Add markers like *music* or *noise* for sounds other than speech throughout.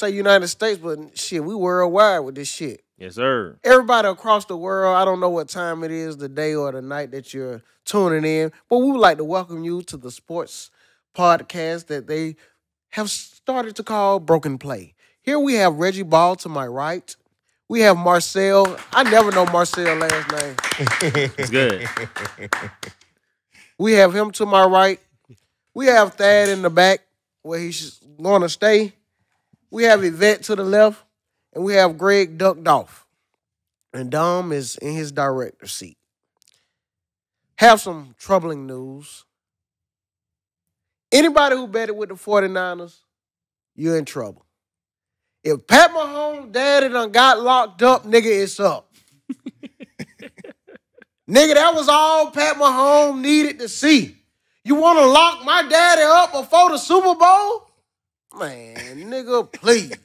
across the, would say United States, but shit, we worldwide with this shit. Yes, sir. Everybody across the world, I don't know what time it is, the day or the night that you're tuning in, but we would like to welcome you to the sports podcast that they have started to call Broken Play. Here we have Reggie Ball to my right. We have Marcel. I never know Marcel last name. *laughs* It's good. We have him to my right. We have Thad in the back where he's going to stay. We have Yvette to the left. And we have Greg ducked off. And Dom is in his director seat. Have some troubling news. Anybody who betted with the 49ers, you're in trouble. If Pat Mahomes' daddy done got locked up, nigga, it's up. *laughs* nigga, that was all Pat Mahomes needed to see. You want to lock my daddy up before the Super Bowl? Man, nigga, please.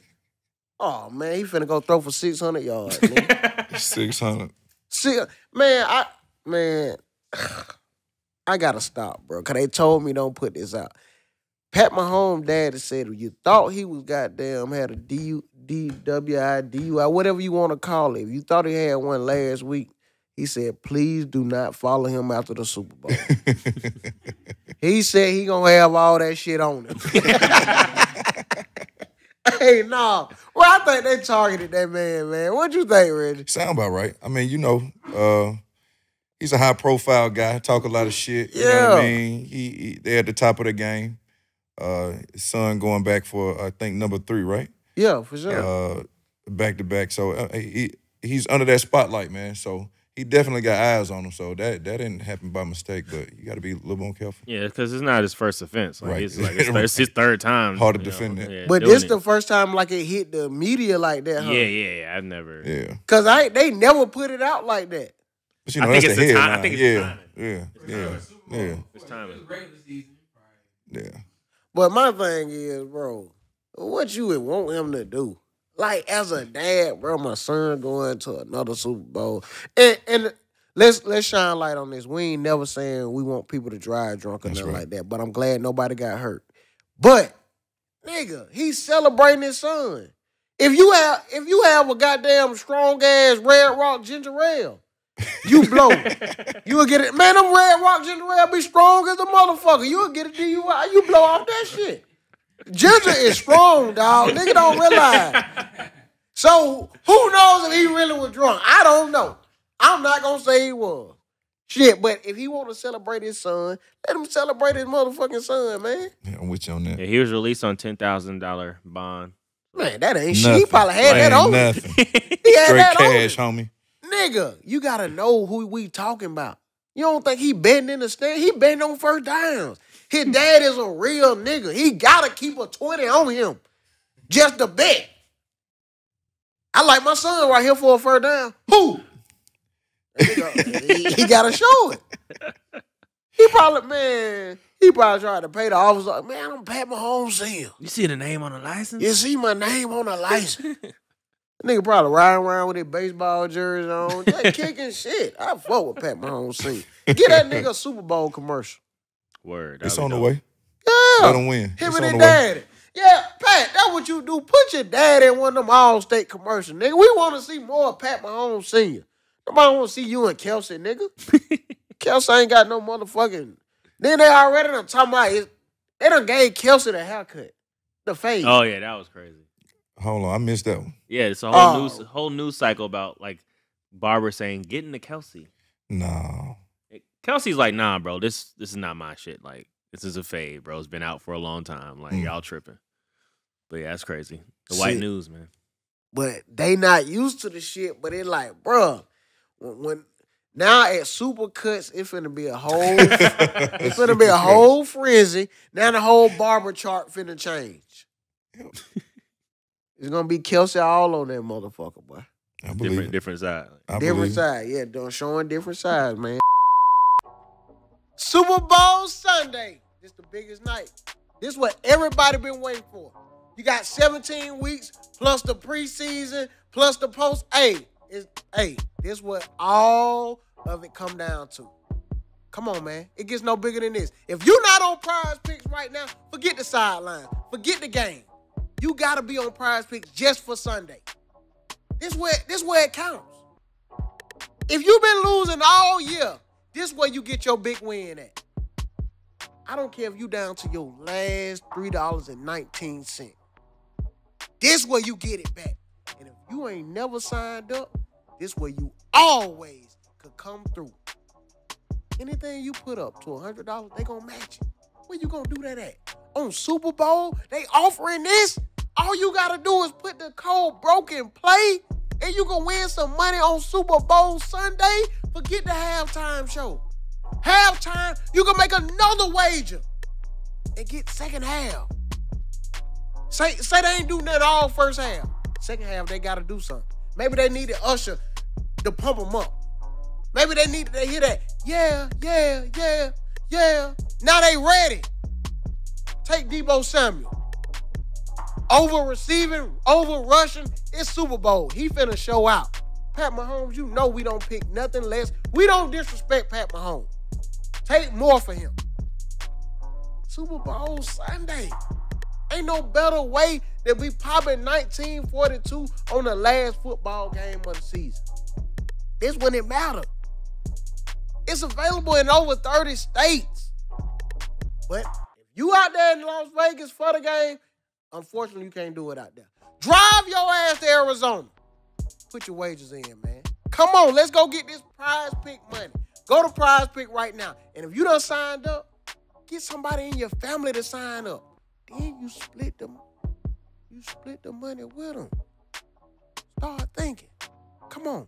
Oh man, he finna go throw for six hundred yards. *laughs* Six hundred. See, man, I man, *sighs* I gotta stop, bro. Cause they told me don't put this out. Pat Mahomes' daddy said you thought he was goddamn had a D DWI, DUI, whatever you want to call it. If you thought he had one last week, he said, please do not follow him after the Super Bowl. *laughs* he said he gonna have all that shit on him. *laughs* hey, no. Well, I think they targeted that man, man. What you think, Reggie? Sound about right. I mean, you know, uh, he's a high profile guy, talk a lot of shit. You know what Yeah. I mean? He, he they're at the top of the game. Uh, his son going back for I think number three, right? Yeah, for sure. Uh, back to back. So uh, he he's under that spotlight, man. So he definitely got eyes on him. So that that didn't happen by mistake, but you got to be a little more careful. Yeah, because it's not his first offense. Like Right. it's like his, third, it's *laughs* his third time. Hard to you know, defend that. yeah, But doing this it. the first time like it hit the media like that, huh? yeah, yeah, yeah. I've never. Yeah, Cause I they never put it out like that. but you I know think that's it's the the time- I think it's the yeah, timing. yeah, yeah, yeah, It's timing. yeah. But my thing is, bro, what you would want him to do? Like as a dad, bro, my son going to another Super Bowl. And and let's let's shine light on this. We ain't never saying we want people to drive drunk or That's nothing right. like that. But I'm glad nobody got hurt. But nigga, he's celebrating his son. If you have if you have a goddamn strong ass Red Rock ginger ale, you blow. *laughs* you will get it. Man, them Red Rock ginger ale be strong as a motherfucker. You will get a DUI. You blow off that shit. Ginger is strong, dog. Nigga don't realize. *laughs* So who knows if he really was drunk? I don't know. I'm not gonna say he was. Shit, but if he want to celebrate his son, let him celebrate his motherfucking son, man. yeah I'm with you on that. Yeah, he was released on ten thousand dollar bond. Man, that ain't shit. He probably had that Ain't on. him. Nothing. *laughs* He had Straight that on. cash, homie. Nigga, you gotta know who we talking about. You don't think he betting in the stand? He betting on first downs. His dad is a real nigga. He gotta keep a 20 on him. Just to bet. I like my son right here for a first down. Who? *laughs* he, he gotta show it. He probably, man, he probably tried to pay the officer. Man, I'm Pat Mahomes Senior. You see the name on the license? You see my name on the license. *laughs* Nigga probably riding around with his baseball jersey on, just kicking shit. I fuck with Pat Mahomes Senior. Get that nigga a Super Bowl commercial. Word. It's on be the way. Yeah. Let him win. Him It's and his the way. daddy. Yeah, Pat, that's what you do. Put your daddy in one of them Allstate commercials, nigga. We want to see more of Pat Mahomes Senior. Nobody want to see you and Kelce, nigga. *laughs* Kelce ain't got no motherfucking. Then they already done talking about it. They done gave Kelce the haircut, the fade. Oh yeah, that was crazy. Hold on, I missed that one. Yeah, it's a whole Oh. news whole news cycle about like Barbara saying getting to Kelce. No. Kelce's like, nah, bro, this this is not my shit. Like, this is a fade, bro. It's been out for a long time. Like, Mm. y'all tripping. But yeah, that's crazy. The white news, man. but they not used to the shit. But it like, bruh, when, when now at Supercuts, it finna be a whole, *laughs* it finna be a whole frenzy. Now the whole barber chart finna change. It's gonna be Kelce all on that motherfucker, boy. I believe Different it. different side. I different believe it. side, yeah, doing showing different sides, man. Super Bowl Sunday. This the biggest night. This is what everybody been waiting for. You got 17 weeks plus the preseason plus the post. Hey, is hey, this what all of it come down to. Come on, man. It gets no bigger than this. If you're not on PrizePicks right now, forget the sideline. Forget the game. you gotta be on PrizePicks just for Sunday. This where this where it counts. If you've been losing all year, this where you get your big win at. I don't care if you down to your last three dollars and nineteen cent. This where you get it back. And if you ain't never signed up, this where you always could come through. Anything you put up to hundred dollars, they gonna match it. Where you gonna do that at? On Super Bowl, they offering this. All you gotta do is put the code broken play, and you can win some money on Super Bowl Sunday. Forget the halftime show. Halftime, you can make another wager and get second half. Say, say they ain't do nothing all first half. Second half, they gotta do something. Maybe they needed Usher to pump them up. Maybe they needed to hear that. Yeah, yeah, yeah, yeah. Now they ready. Take Deebo Samuel. Over receiving, over rushing, it's Super Bowl. He finna show out. Pat Mahomes, you know we don't pick nothing less. We don't disrespect Pat Mahomes. Take more for him. Super Bowl Sunday. Ain't no better way than we popping 1942 on the last football game of the season. This when it matter. It's available in over 30 states. But if you out there in Las Vegas for the game, unfortunately you can't do it out there. Drive your ass to Arizona. Put your wages in, man. Come on, let's go get this prize pick money. Go to prize pick right now. And if you done signed up, get somebody in your family to sign up. Then you split them. You split the money with them. Start thinking. Come on.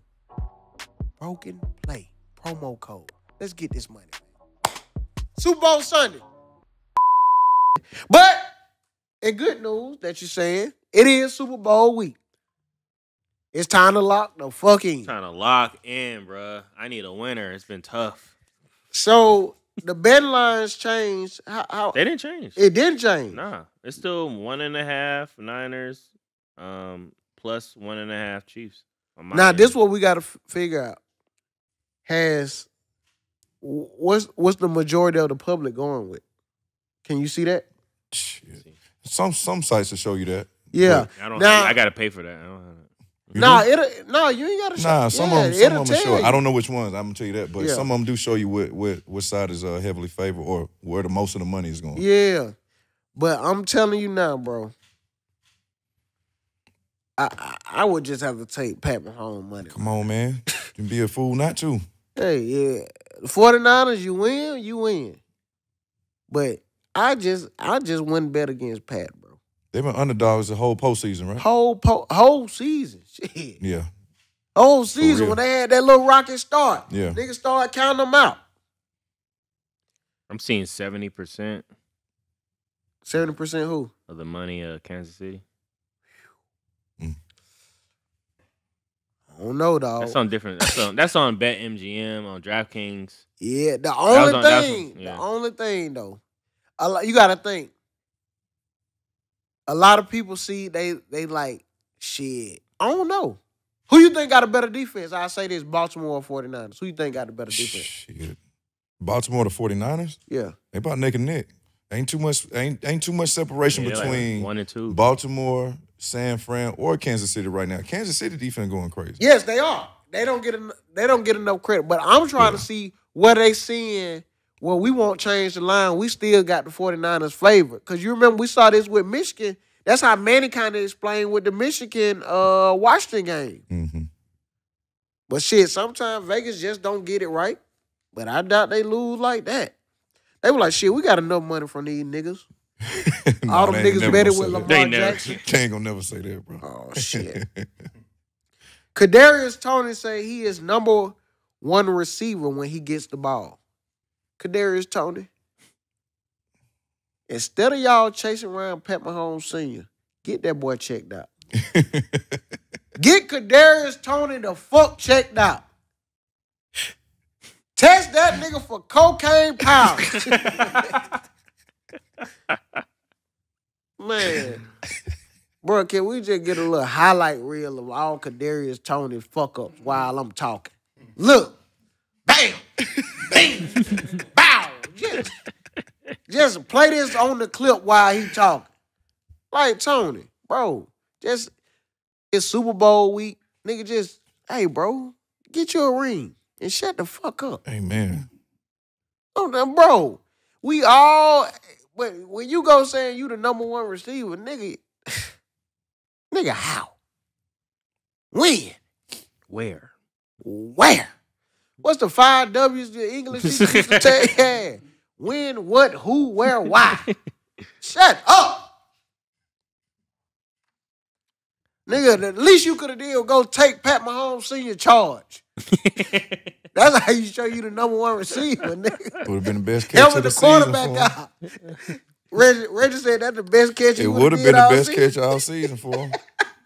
Broken play. Promo code. Let's get this money, man. Super Bowl Sunday. But in good news that you're saying, it is Super Bowl week. It's time to lock the fucking. Trying to lock in, bruh. I need a winner. It's been tough. So the betting lines changed. How, how They didn't change. it didn't change. Nah, it's still one and a half Niners, um, plus one and a half Chiefs. on my Now end. this what we got to f- figure out. Has wh- what's what's the majority of the public going with? Can you see that? Shit. Some some sites will show you that. Yeah. I don't. Now- I, gotta pay for that. I don't have it. You Nah, do? it nah, you ain't got to. Nah, some yeah, of them, some of them show. you. I don't know which ones. I'm gonna tell you that, but Yeah. some of them do show you what what what side is uh, heavily favored or where the most of the money is going. Yeah, but I'm telling you now, bro. I, I I would just have to take Pat Mahomes money. Come on, man. You can be a fool not to. Hey, yeah, the 49ers, you win, you win. But I just I just wouldn't bet against Pat. They've been underdogs the whole postseason, right? Whole po- whole season, *laughs* shit. Yeah. Whole season when they had that little rocket start. Yeah. Niggas started counting them out. I'm seeing seventy percent Seventy percent who? of the money of Kansas City. Mm. I don't know, dog. That's on different. That's on. That's on Bet MGM on DraftKings. Yeah, the only on- that was- thing, yeah. the only thing though, a lot, you got to think. A lot of people see they they like shit. I don't know. Who you think got a better defense? I say this Baltimore 49ers. Who you think got the better defense? Shit. Baltimore the 49ers, Yeah. they about neck and neck. Ain't too much ain't ain't too much separation Yeah, like between one and two. Baltimore, San Fran, or Kansas City right now. Kansas City defense going crazy. Yes, they are. They don't get en- they don't get enough credit. But I'm trying to see what they seeing. Well, we won't change the line. We still got the 49ers favor. Cause you remember we saw this with Michigan. That's how Manny kind of explained with the Michigan uh Washington game. Mm-hmm. But shit, sometimes Vegas just don't get it right. But I doubt they lose like that. They were like, shit, we got enough money from these niggas. *laughs* All them niggas betted with Lamar They never- Jackson. They ain't gonna never say that, bro. Oh shit. *laughs* Kadarius Toney say he is number one receiver when he gets the ball. Kadarius Toney. Instead of y'all chasing around Pat Mahomes Sr., get that boy checked out. *laughs* Get Kadarius Toney the fuck checked out. Test that nigga for cocaine powder. Man. Bro, can we just get a little highlight reel of all Kadarius Toney fuck ups while I'm talking? Look. Bam. Bam. Bow. Just, just play this on the clip while he talking. Like Toney, bro, just it's Super Bowl week. Nigga, just hey, bro, get you a ring and shut the fuck up. Amen. Oh, now, bro, we all when when you go saying you the number one receiver, nigga, *sighs* nigga, how? When? Where? Where? What's the five W's the English teacher used to tell you? *laughs* Yeah. When, what, who, where, why? Shut up. Nigga, the least you could have did was go take Pat Mahomes senior charge. *laughs* That's how you show you the number one receiver, nigga. Would have been the best catch Helping of the the season for quarterback him. out. Reggie, Reggie said that's the best catch It would've would have did been the best season. catch all season for him.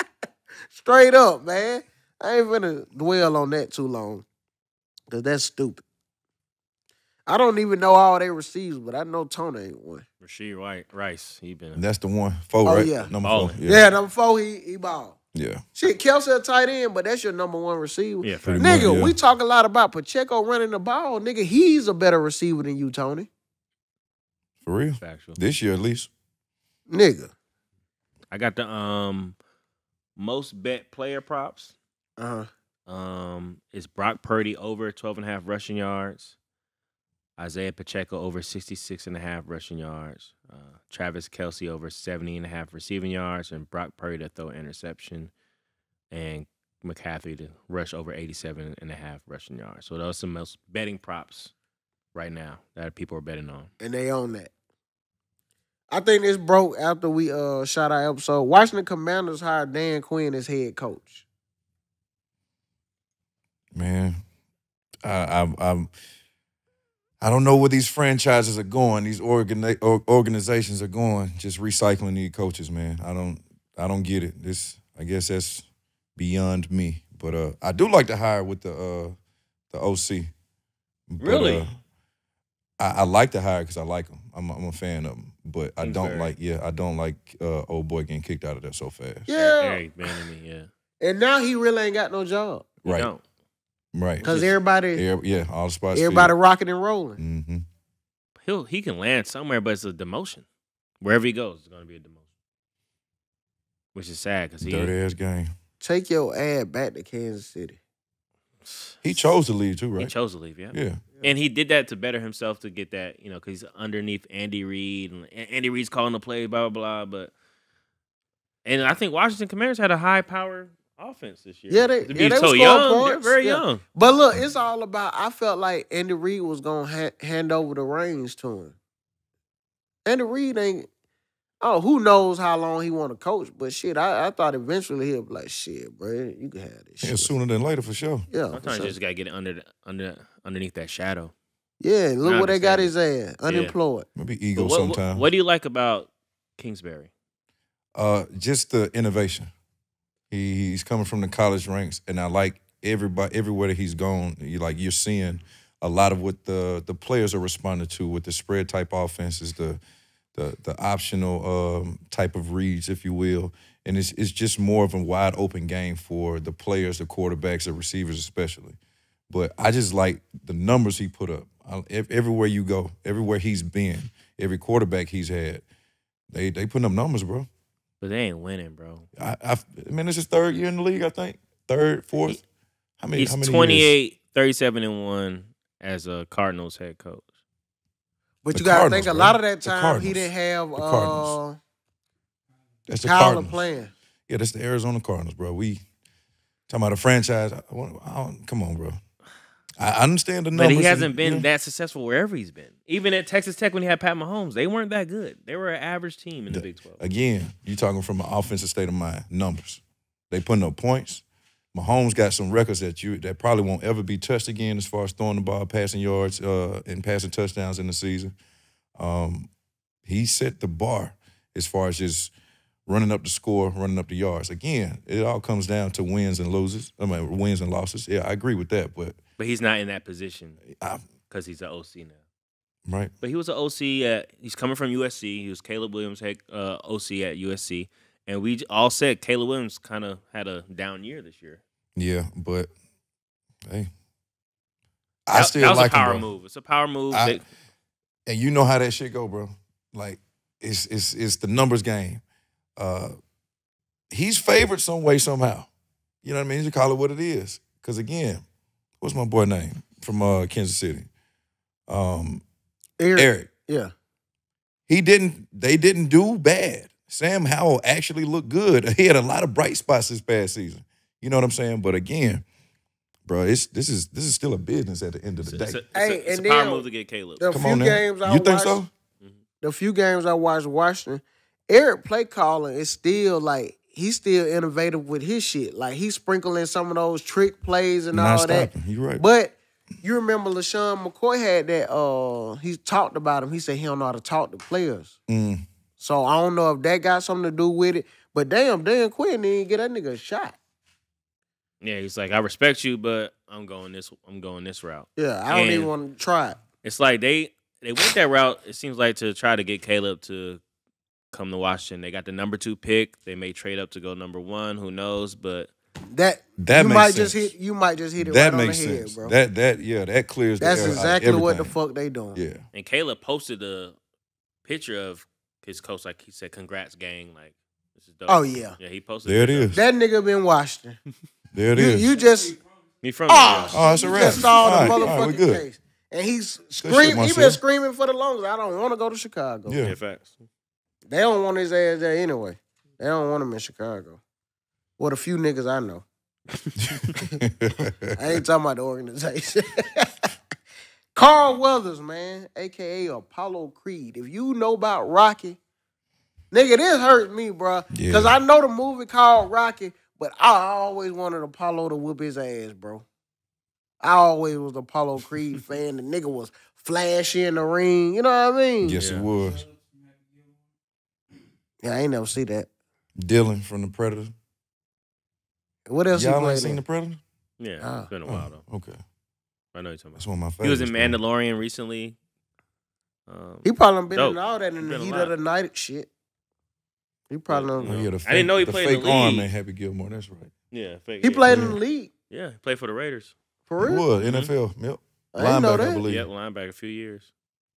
*laughs* Straight up, man. I ain't gonna dwell on that too long. Cause that's stupid. I don't even know all they receivers, but I know Toney ain't one. Rasheed White Rice. He been And that's the one. Four, Oh, right? yeah. Number Ballin'. four. Yeah, Yeah. number four, he he ball. Yeah. Shit, Kelce a tight end, but that's your number one receiver. yeah. Pretty fact. much, Nigga, yeah. we talk a lot about Pacheco running the ball. Nigga, he's a better receiver than you, Toney. For real. Factual. This year at least. Nigga. I got the um most bet player props. Uh-huh. Um, it's Brock Purdy over 12 and a half rushing yards. Isaiah Pacheco over 66 and a half rushing yards. Uh, Travis Kelce over 70 and a half receiving yards. And Brock Purdy to throw interception. And McCaffrey to rush over 87 and a half rushing yards. So those are some most betting props right now that people are betting on. And they own that. I think this broke after we uh shot our episode. Washington Commanders hired Dan Quinn as head coach. Man, I, I, I'm. I don't know where these franchises are going. These organi- organizations are going. Just recycling these coaches, man. I don't. I don't get it. This. I guess that's beyond me. But uh, I do like to hire with the uh, the OC. But, Really? uh, I, I like to hire because I like them. I'm, I'm a fan of them. But I don't Kingsbury. like. Yeah, I don't like uh, old boy getting kicked out of there so fast. Yeah. Eric Bieniemy, yeah. And now he really ain't got no job. You Right. Don't. Right. Because everybody Yeah, yeah, all the spots. everybody rocking and rolling. Mm-hmm. He'll he can land somewhere, but it's a demotion. Wherever he goes, it's gonna be a demotion. Which is sad because he Dirty ass game. Take your ad back to Kansas City. He chose to leave too, right? he chose to leave, yeah. yeah. And he did that to better himself to get that, you know, because he's underneath Andy Reid and Andy Reid's calling the play, blah blah blah. But and I think Washington Commanders had a high power offense this year. Yeah, they- to yeah, be they so was scoring young, they're very yeah. young. But look, it's all about. I felt like Andy Reid was gonna ha- hand over the reins to him. Andy Reid ain't. Oh, who knows how long he want to coach? But shit, I, I thought eventually he'll be like, shit, bro, you can have this. Yeah, shit. sooner than later for sure. Yeah, for Sometimes sure. you just gotta get under the, under underneath that shadow. yeah. Look I where they got understand his ass, unemployed. Maybe ego what, what, sometime. what do you like about Kingsbury? Uh, just the innovation. He he's coming from the college ranks, and I like everybody everywhere that he's gone. You like you're seeing a lot of what the the players are responding to with the spread type offenses, the the the optional um, type of reads, if you will, and it's it's just more of a wide open game for the players, the quarterbacks, the receivers especially. But I just like the numbers he put up. I, everywhere you go, everywhere he's been, every quarterback he's had, they they putting up numbers, bro. But they ain't winning, bro. I, I, I mean, it's his third year in the league, I think. Third, fourth. How many? He's how many 28, Years? 37 and 1 as a Cardinals head coach. But The you gotta Cardinals, think a bro. lot of that time he didn't have The uh, That's the Kyler Cardinals. playing. Yeah, that's the Arizona Cardinals, bro. We talking about a franchise. I, want- I don't, come on, bro. I understand the numbers. But he hasn't been yeah. that successful wherever he's been. Even at Texas Tech when he had Pat Mahomes, they weren't that good. They were an average team in the The- Big 12. Again, you're talking from an offensive state of mind. Numbers. They putting up points. Mahomes got some records that you that probably won't ever be touched again as far as throwing the ball, passing yards, uh, and passing touchdowns in the season. Um, he set the bar as far as just running up the score, running up the yards. Again, it all comes down to wins and losses. I mean, wins and losses. Yeah, I agree with that. But But he's not in that position because he's an OC now. right, But he was an OC at. He's coming from USC. He was Caleb Williams' head uh, OC at USC, and we all said Caleb Williams kind of had a down year this year. yeah, but hey, I That- still that was like a power him, move. It's a power move. I- that- and you know how that shit go, bro. Like it's it's it's the numbers game. Uh, he's favored some way somehow. You know what I mean? You call it what it is. Because again, what's my boy name from uh, Kansas City? Um, Eric. Eric. Yeah. He didn't. They didn't do bad. Sam Howell actually looked good. *laughs* He had a lot of bright spots this past season. You know what I'm saying? But again, bro, it's this is this is still a business at the end of It's, the a, it's, day. a, Hey, it's a and power then- move to get Caleb. The Come few on now. games I you think watched, so? the few games I watched Washington, Eric play calling is still like he's still innovative with his shit. Like he's sprinkling some of those trick plays and Not all that. stopping. You right. But you remember LeSean McCoy had that uh he talked about him. He said he don't know how to talk to players. Mm. So I don't know if that got something to do with it. But damn, Dan Quinn didn't get that nigga a shot. Yeah, he's like, I respect you, but I'm going this. I'm going this route. Yeah, I don't And- even want to try it. It's like they they went that route. It seems like to try to get Caleb to come to Washington. They got the number two pick. They may trade up to go number one. Who knows? But That That you makes might sense. just hit you might just hit it that right makes on the head, bro. That that yeah, that clears. the That's air out of exactly what the fuck they doing. Yeah. and Caleb posted a picture of his coach. Like he said, "Congrats, gang!" Like this is dope. Oh yeah. yeah. He posted. There it is. a picture. is. That nigga been Washington. *laughs* There it You, is. you just Me from ah! oh, there. Oh, it's a wrap. just saw the All right, all right, we motherfucking good. case. And he's screaming. He been screaming for the longest. I don't want to go to Chicago. Yeah. Yeah, facts. They don't want his ass there anyway. They don't want him in Chicago. What a few niggas I know. *laughs* I ain't talking about the organization. *laughs* Carl Weathers, man, aka Apollo Creed. If you know about Rocky, nigga, this hurt me, bro. Yeah. Cause I know the movie called Rocky, but I always wanted Apollo to whoop his ass, bro. I always was Apollo Creed *laughs* fan. The nigga was flashy in the ring. You know what I mean? yes, Yeah. it was. Yeah, I ain't never see that. Dillon from the Predator. What else he Y'all ain't seen in? the Predator? Yeah, Ah. it's been a while though. Oh, okay, I know you're talking about. that's about. one of my He was in bro. Mandalorian recently. Um, He probably been Dope. in all that in the heat of the night shit. He probably But, don't you Oh, know, yeah, the I didn't know he the played in fake the arm and Happy Gilmore. That's right. yeah, fake, He yeah. played yeah. in the league. Yeah, he played for the Raiders. For He real? was Mhm. NFL. Yep. I didn't know Linebacker, I that. believe. Yep, linebacker a few years.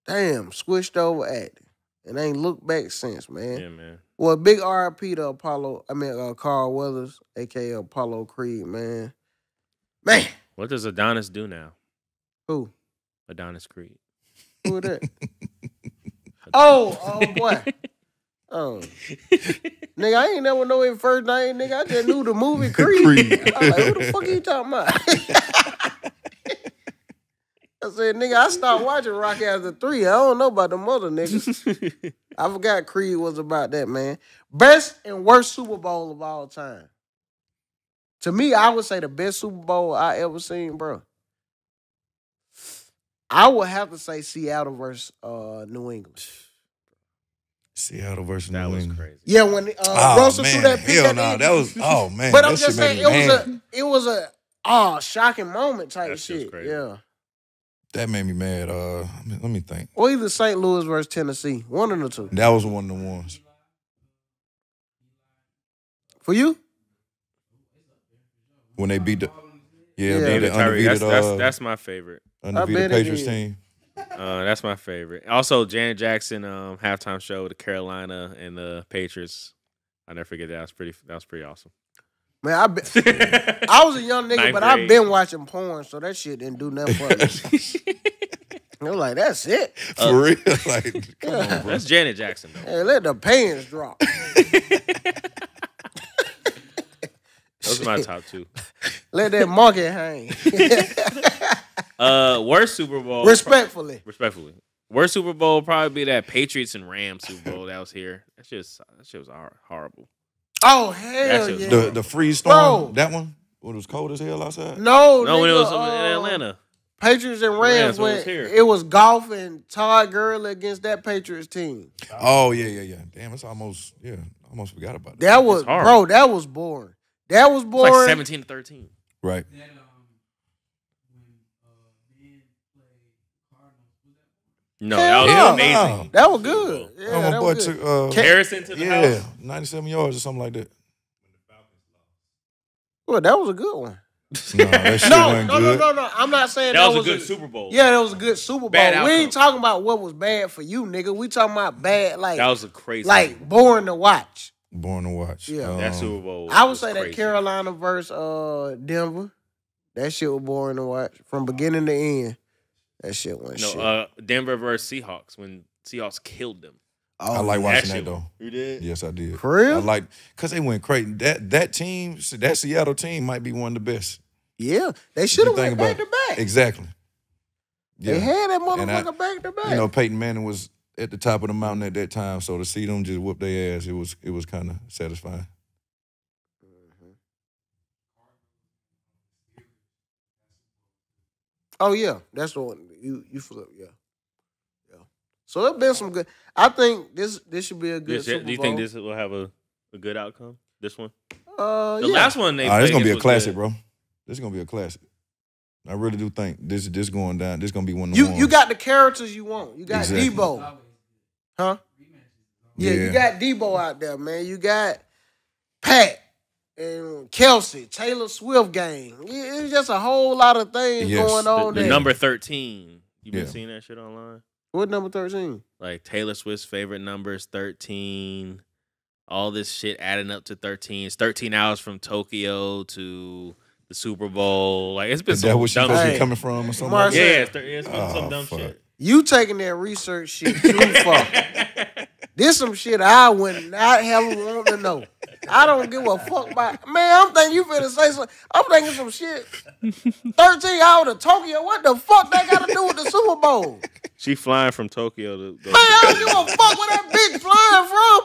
Damn, squished over acting. And ain't looked back since, man. Yeah, man. Well, big RIP to Apollo, I mean uh, Carl Weathers, aka Apollo Creed, man. Man, What does Adonis do now? who? Adonis Creed. Who that? *laughs* oh, oh boy. Oh. *laughs* nigga, I ain't never know his first name, nigga. I just knew the movie *laughs* Creed. Creed. I was like, who the fuck are you talking about? I said, nigga, I stopped watching Rocky after three. I don't know about the mother niggas. *laughs* I forgot Creed was about that, man. Best and worst Super Bowl of all time. To me, I would say the best Super Bowl I ever seen, bro. I would have to say Seattle versus uh, New England. Seattle versus that New was England. crazy. Yeah, when uh, Oh Russell man, threw that pick hell no, end. that was oh *laughs* man. But that I'm just saying, it was mad. a, it was a, oh, shocking moment type That shit's shit. crazy. Yeah. That made me mad. Uh, let me- think. Or either St. Louis versus Tennessee. One of the two. That was one of the ones. For you? when they beat the yeah, Yeah. beat the Tyree. undefeated That's, that's, uh, that's my favorite. undefeated bet it Patriots team. Uh, that's my favorite. Also, Janet Jackson um, halftime show with the Carolina and the Patriots. I never forget that. That was pretty. That was pretty awesome. Man, I be, *laughs* I was a young nigga, Ninth but I've grade. been watching porn, so that shit didn't do nothing for me. *laughs* I was like, that's it. For real, *laughs* like come on, bro. That's Janet Jackson though. Hey, let the pants drop. Those are my top two. let that monkey hang. Uh, worst Super Bowl. Respectfully. respectfully, worst Super Bowl probably be that Patriots and Rams Super Bowl that was here. That shit, was, that shit was hor- horrible. Oh, hell yeah. The the freeze storm, Bro. that one when it was cold as hell outside. no, No, when it nigga, was in uh, Atlanta. Patriots and Rams, Rams when was here. it was Goff and Todd Gurley against that Patriots team. Oh yeah, yeah, yeah. Damn, it's almost yeah. Almost forgot about that. That was, bro, that was boring. That was It's boring. like seventeen to thirteen. Right. No, Hell that was no. amazing. That was good. Yeah, oh, my that boy was good. took uh, Harrison to the yeah, house. ninety-seven yards or something like that. Well, that was a good one. *laughs* No, No, no, no, no, no. I'm not saying That was a good Super Bowl. Yeah, that was a good Super Bowl. Bad we ain't talking about what was bad for you, nigga. We talking about bad, like, That was a crazy. like boring to watch. boring to watch. Yeah. that Um, Super Bowl. I would was say that. Carolina versus uh Denver. That shit was boring to watch from beginning to end. That shit went No, shit. uh, Denver versus Seahawks when Seahawks killed them. oh, I like watching shit that though. You did? Yes, I did. For real? I like because they went crazy. That that team, that Seattle team, might be one of the best. Yeah, they should have If went back to about back. Exactly. They had that And I- motherfucker back to back. You know, Peyton Manning was at the top of the mountain at that time, so to see them just whoop their ass, it was it was kind of satisfying. Oh yeah, that's the one you you flip. Yeah, yeah. So there's been some good. I think this this should be a good. Yes, yeah, Super do you think Bowl. this will have a, a good outcome? This one? Uh, The yeah. last one they Ah, this played gonna be a classic, good. bro. This is gonna be a classic. I really do think this this going down. This gonna be one of the You ones. you got the characters you want. You got Exactly. Deebo, huh? Yeah, you got Deebo out there, man. You got Pat and Kelce, Taylor Swift gang. Yeah, It's just a whole lot of things Yes. going on the there. number 13. You been Yeah. seeing that shit online? what number thirteen? Like Taylor Swift's favorite number is 13. All this shit adding up to 13. It's 13 hours from Tokyo to the Super Bowl. Like it's been Is some that what she dumb supposed to be coming from or something? Marcel- like Yeah, that? it's, thir- it's been some Oh, dumb fuck. shit. You taking that research shit too far. *laughs* This some shit I would not have want to know. I don't give a fuck about. Man, I'm thinking you finna say something. I'm thinking some shit. 13 hours to Tokyo. What the fuck that got to do with the Super Bowl? She flying from Tokyo to go. Man, I don't give a fuck where that bitch flying from.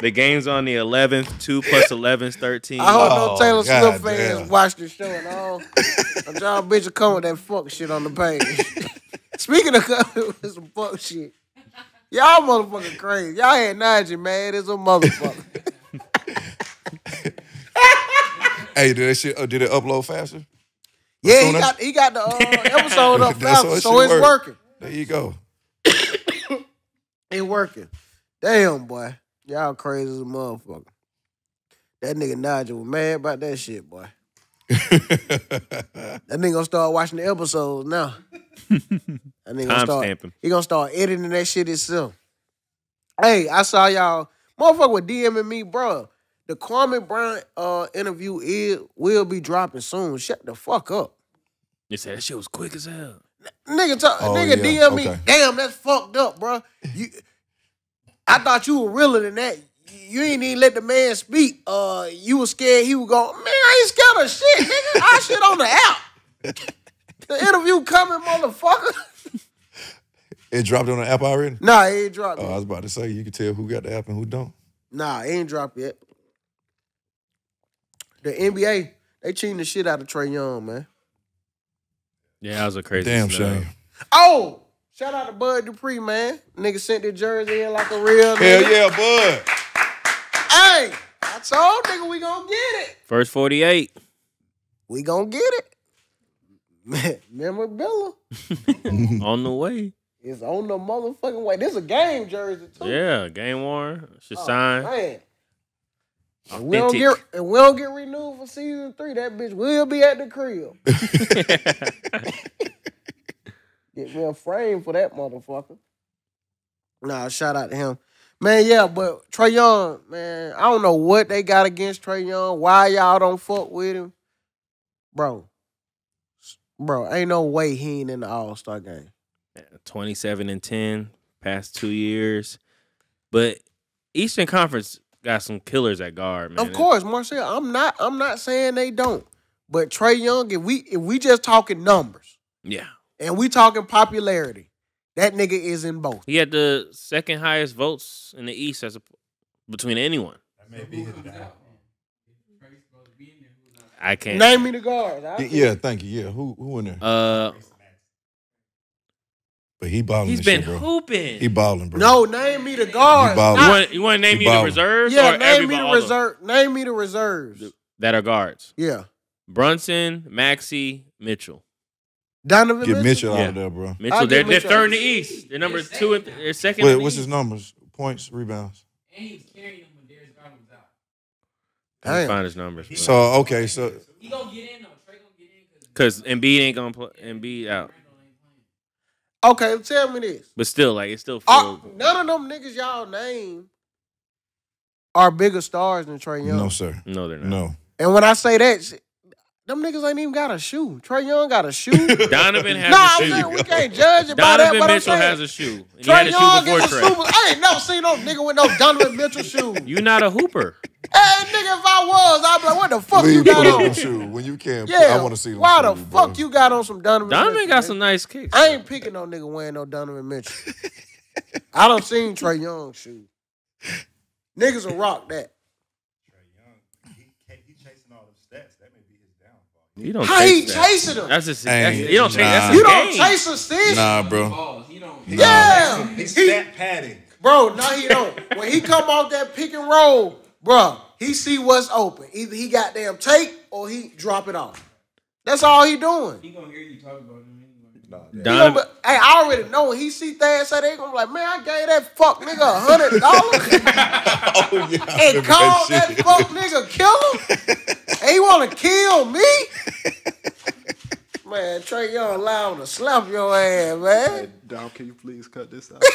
the game's on the 11th. 2 plus 11 is 13. I hope Oh, no Taylor God Swift fans damn. watch the show and all. And y'all bitches come with that fuck shit on the page. *laughs* Speaking of coming *laughs* with some fuck shit, y'all motherfucking crazy. Y'all had Najee mad as a motherfucker. *laughs* Hey, did that shit? Uh, did it upload faster? Yeah, he Sooner? got he got the uh, episode up *laughs* That's fast, what so it's work. working. There you go. It working. Damn, boy. Y'all crazy as a motherfucker. That nigga Nigel was mad about that shit, boy. *laughs* That nigga gonna start watching the episodes now. *laughs* That nigga gonna start. stamping. He gonna start editing that shit himself. Hey, I saw y'all, motherfucker with DMing me, bro. The Kwame Brown uh, interview is will be dropping soon. Shut the fuck up, You said that shit was quick as hell. nigga. Talk, Oh, nigga, yeah, DM me. okay. Damn, that's fucked up, bro. You, I thought you were realer than that. You ain't even let the man speak. Uh, you was scared he was going. Man, I ain't scared of shit, nigga. I shit on the app. *laughs* The interview coming, motherfucker. *laughs* It dropped on the app already. Nah, it ain't dropped. Oh, yet. I was about to say you can tell who got the app and who don't. Nah, it ain't dropped yet. The NBA, they cheating the shit out of Trae Young, man. Yeah, that was a crazy Damn snub. shame. Oh, shout out to Bud Dupree, man. Nigga sent the jersey in like a real Hell nigga. yeah, bud. Hey, I told nigga we gonna get it. First 48. We gonna get it. *laughs* Memorabilia *laughs* on the way. It's on the motherfucking way. This is a game jersey too. Yeah, game worn. Should Oh, sign. Man. We don't get and we don't get renewed for season three. That bitch will be at the crib. *laughs* Get me a frame for that motherfucker. Nah, shout out to him. Man, yeah, but Trae Young, man, I don't know what they got against Trae Young. Why y'all don't fuck with him? Bro. Bro, ain't no way he ain't in the All-Star game. 27 and 10 past two years. But Eastern Conference got some killers at guard, man. Of course, Marcel, I'm not I'm not saying they don't. But Trae Young, if we if we just talking numbers Yeah. and we talking popularity, that nigga is in both. He had the second highest votes in the East as a, between anyone. I can't. Name me the guards. I- Yeah, thank you. Yeah, who who in there? Uh, But he balling. he's this been shit, bro. hooping. He balling, bro. No, name me the guards. ballin'. you want you want to name He me the ballin'. reserves? yeah, or name me the reserve. Name me the reserves. that are guards. Yeah, Brunson, Maxey, Mitchell. Donovan Get Mitchell Yeah. out of there, bro. Mitchell, they're, give they're third in the East. They're number two. And they're second. Wait, in the what's East. his numbers? Points, rebounds. And he was carrying them when Darius Garland was out. Let me Damn. find his numbers. bro. So okay, so He gonna get in though. Trae gonna get in because Because Embiid ain't gonna play. Embiid out. Randle ain't playing. Okay, tell me this. But still, like it's still Uh, none of them niggas y'all name are bigger stars than Trae Young. No, sir. No, they're not. No. And when I say that, shit, them niggas ain't even got a shoe. Trae Young got a shoe. *laughs* Donovan has no, a I'm shoe. saying we can't judge it by that. Donovan But I'm Mitchell has a shoe. And he Trae had a shoe Young before is a Trae. super. I ain't never seen no nigga with no Donovan Mitchell shoes. *laughs* Hey, You not a hooper. nigga, if I was, I'd be like, what the fuck you got put up them on? shoe when you can. Yeah, I want to see them. Why the shoes, fuck bro. you got on some Donovan? Donovan Mitchell, got nigga? some nice kicks. I ain't picking no nigga wearing no Donovan Mitchell. I don't seen Trae Young shoes. Niggas will rock that. You don't How he chase that. chasing them? That's just Ain't- that's, you don't chase. That's nah. his You don't game. chase assist. Nah, bro. He don't. Yeah. He's He- stat padding. Bro, no, he don't. When he come off that pick and roll, bro, he see what's open. Either he got damn take or he drop it off. That's all he doing. He gonna hear you talk about him anyway. He Donovan, gonna be- hey, I already know when he see Thad say they gonna be like, man, I gave that fuck nigga a hundred dollars *laughs* Oh yeah. And remember called that shit. fuck nigga killer. and *laughs* he wanna kill me. Man, Trae Young allowed to slap your ass, man. Dom, can you please cut this out? *laughs*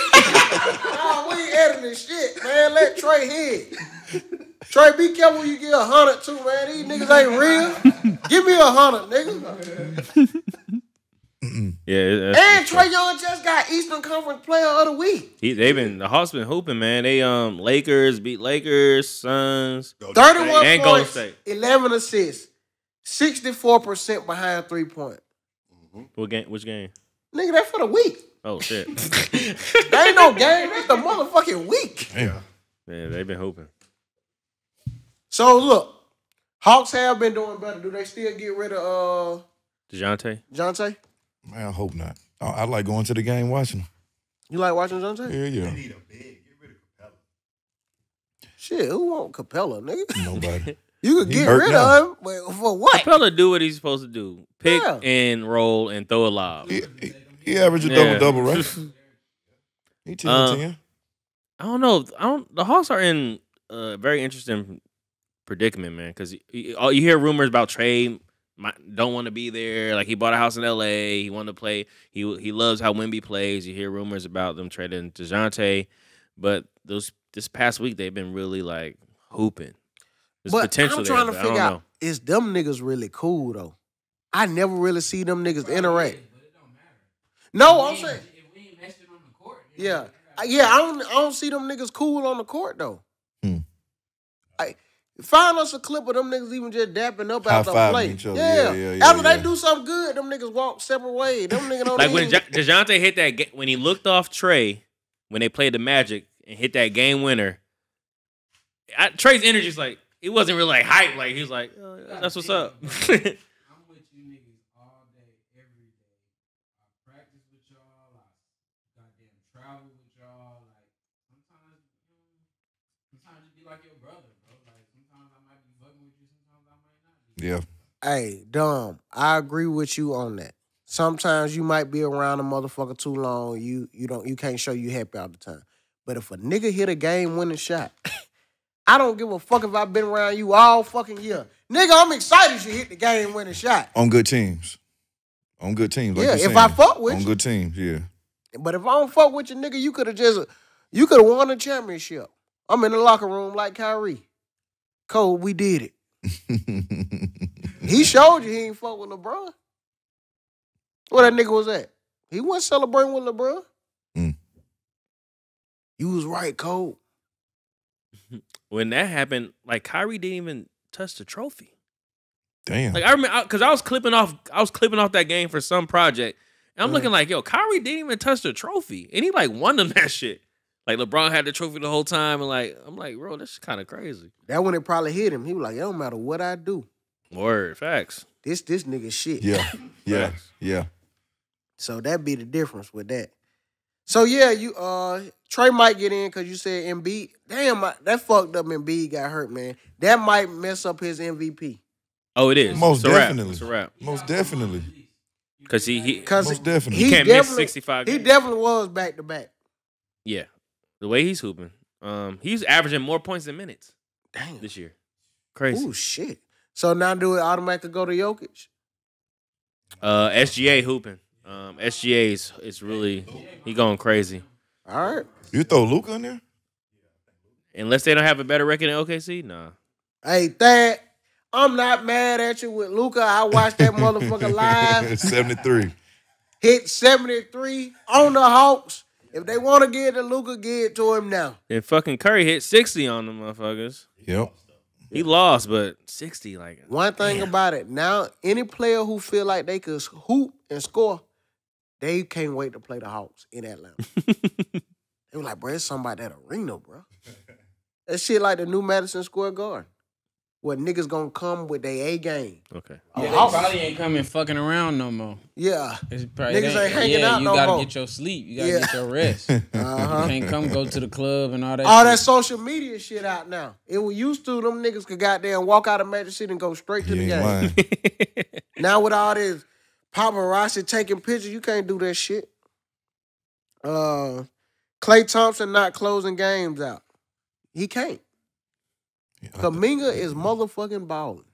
Nah, we ain't editing shit, man. Let Trae hit. Trae, be careful when you get a hundred too, man. These niggas ain't real. Give me a hundred, nigga. Yeah, that's- And Trae Young just got Eastern Conference Player of the Week. he, they've been the Hawks been hooping, man. They um Lakers beat Lakers, Suns. 31 And points, 11 assists, 64% behind three point. What game? Which game? Nigga, that's for the week. Oh shit! *laughs* That ain't no game. That's the motherfucking week. Yeah, yeah, they've been hooping. So look, Hawks have been doing better. Do they still get rid of uh Dejounte. Jonte? Man, I hope not. I, I like going to the game watching. them. You like watching Jonte? Yeah, yeah. You need a big. Get rid of Capela. Shit, who want Capela, nigga? Nobody. *laughs* You could get rid now. of him, but for what? Capela do what he's supposed to do: pick Yeah. and roll and throw a lob. he, he, he averaged a Yeah. double double, right? *laughs* He 10 Uh, 10. I don't know. I don't. The Hawks are in a very interesting predicament, man. Because you, you you hear rumors about Trae might, don't want to be there. Like he bought a house in L.A. He wanted to play. He he loves how Wemby plays. You hear rumors about them trading Dejounte, but those this past week they've been really like hooping. There's but potential I'm trying there, to but I don't figure out know. is them niggas really cool though? I never really see them niggas interact. But it don't matter. No, I'm we saying, If we ain't messing on the court. yeah, don't matter. I- yeah. I don't, I don't see them niggas cool on the court though. I find us a clip of them niggas even just dapping up after a play. each other. Yeah. Yeah, yeah, yeah, after yeah. they do something good, them niggas walk separate ways. Them niggas don't Like when even- Dejounte hit that ga- when he looked off Trae when they played the Magic and hit that game winner. I, Trae's energy's like he wasn't really like hype. Like he was like, oh, "That's what's up." I'm with you niggas all day, every day. I practice with y'all. I goddamn travel with y'all. Like sometimes, you know, sometimes you be like your brother, bro. Like sometimes I might be fucking with you. Sometimes I might not. Be. Yeah. Hey, dumb. I agree with you on that. Sometimes you might be around a motherfucker too long. You you don't you can't show you happy all the time. But if a nigga hit a game winning shot, *laughs* I don't give a fuck if I've been around you all fucking year. Nigga, I'm excited you hit the game winning shot. On good teams. On good teams. Like Yeah, if I fuck with On you. good teams, yeah. But if I don't fuck with you, nigga, you could have just you could have won the championship. I'm in the locker room like Kyrie. Cole, we did it. *laughs* He showed you he ain't fuck with LeBron. Where that nigga was at? He wasn't celebrating with LeBron. Mm. You was right, Cole. *laughs* when that happened, like Kyrie didn't even touch the trophy. Damn. Like I remember, because I was clipping off, I was clipping off that game for some project, and I'm Mhm. looking like, yo, Kyrie didn't even touch the trophy, and he like won them *laughs* that shit. Like LeBron had the trophy the whole time, and like I'm like, bro, this is kind of crazy. That when it probably hit him. He was like, it don't matter what I do. Word, facts. This this nigga shit. yeah. *laughs* Yeah. Yeah. So that be the difference with that. So yeah, you uh Trae might get in because you said Embiid. Damn, that fucked up. Embiid got hurt, man. That might mess up his MVP. Oh, it is Most It's a wrap. definitely. It's a wrap Most definitely. because he he Cause Most definitely. he he can't miss 65. he definitely was back to back. yeah, the way he's hooping, um, he's averaging more points than minutes Damn. this year. Crazy. Oh shit. So now do it automatically go to Jokic? Uh, SGA hooping. Um, SGA is is really he going crazy. All right. You throw Luka in there? Unless they don't have a better record than OKC, nah. Hey, that I'm not mad at you with Luka. I watched that *laughs* motherfucker live. 73. Hit 73 on the Hawks. If they want to give it to Luka, give it to him now. And fucking Curry hit 60 on them motherfuckers. Yep. He lost, but 60, like One thing about it, now any player who feel like they could hoop and score, they can't wait to play the Hawks in Atlanta. *laughs* they were like, bro, it's somebody that arena, bro. That shit like the new Madison Square Garden. Where niggas gonna come with their A game. okay. Oh, Yeah, they Hawks- probably ain't coming fucking around no more. Yeah. It's probably, Niggas it ain't hanging yeah, out you no gotta more. get your sleep. You gotta Yeah. get your rest. *laughs* you Uh-huh. can't come go to the club and all that. All that social media shit out now. It was used to them niggas could goddamn walk out of Magic City and go straight to You the ain't game. *laughs* Now with all this paparazzi taking pictures, you can't do that shit. Uh Klay Thompson not closing games out. He can't. Kuminga is motherfucking balling.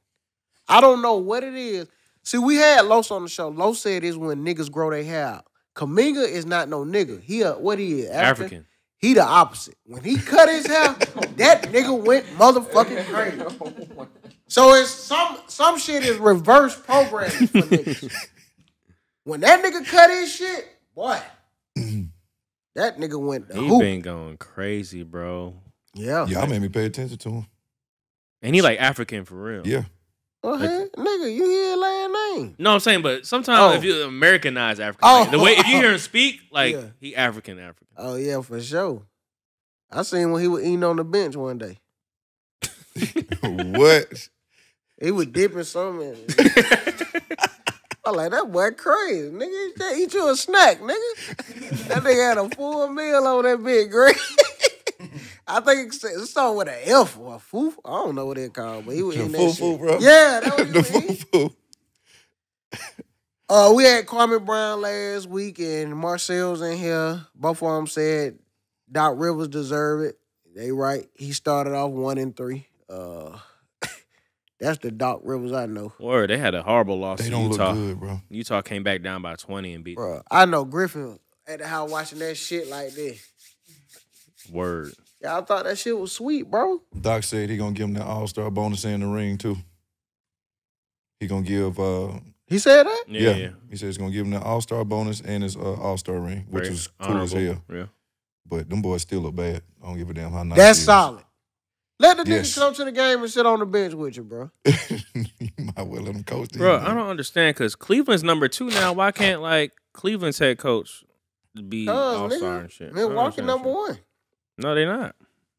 I don't know what it is. See, we had Los on the show. Los said is when niggas grow their hair out. Kuminga is not no nigga. He a what he is? African. He the opposite. When he cut his hair, *laughs* that nigga went motherfucking crazy. So it's some some shit is reverse programming for niggas. *laughs* When that nigga cut his shit, boy, *clears throat* that nigga went the He hoop. been going crazy, bro. Yeah. Y'all made me pay attention to him. And he like African for real. Yeah. Oh, hey, nigga, you hear last name? No, I'm saying, but sometimes Oh. if you Americanize African, Oh. like, the oh. way if you hear him speak, *laughs* like Yeah. he African, African. Oh yeah, for sure. I seen when he was eating on the bench one day. *laughs* what? He was dipping something. in it. *laughs* I like that boy crazy, nigga. He eat you a snack, nigga. That nigga had a full meal on that big green. I think it said- it started with an F or a foof. I don't know what it called, but he was The in that fufu, shit. bro. Yeah, that was *laughs* the what he was eating. fufu. Uh, we had Kwame Brown last week, and Marcel's in here. Both of them said Doc Rivers deserve it. They right. He started off one and three. Uh, *laughs* that's the Doc Rivers I know. Word, they had a horrible loss They to don't Utah. look good, bro. Utah came back down by 20 and beat Bro, I know Griffin at the house watching that shit like this. Word. Y'all thought that shit was sweet, bro. Doc said he gonna give him the All Star bonus in the ring too. He gonna give. uh He said that? Yeah, Yeah, yeah. he said he's gonna give him the All Star bonus and his uh, All Star ring, which Very is cool as hell. Yeah. But them boys still look bad. I don't give a damn how nice. That's he is. solid. Let the Yes. nigga come to the game and sit on the bench with you, bro. *laughs* you might well let him coach. these Bro, I don't understand because Cleveland's number two now. Why can't like Cleveland's head coach be Cuz, all star and shit? Milwaukee number shit. one. No, they're not.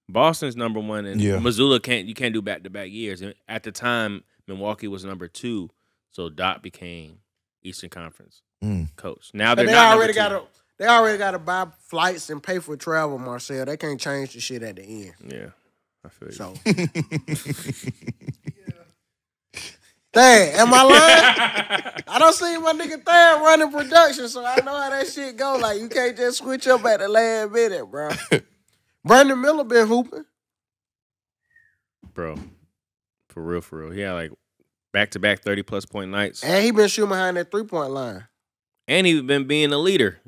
Boston's number one, and Yeah. Mazzulla can't. You can't do back to back years. And at the time, Milwaukee was number two, so Dot became Eastern Conference Mm. coach. Now they're they not already number got to they already got to buy flights and pay for travel, Marcel. They can't change the shit at the end. Yeah, I feel you. So, *laughs* Dang, am I lying? I don't see my nigga Thad running production, so I know how that shit go. Like you can't just switch up at the last minute, bro. *laughs* Brandon Miller been hooping. bro, for real, for real. He had like back to back thirty plus point nights, And he been shooting behind that three point line. and he been being a leader.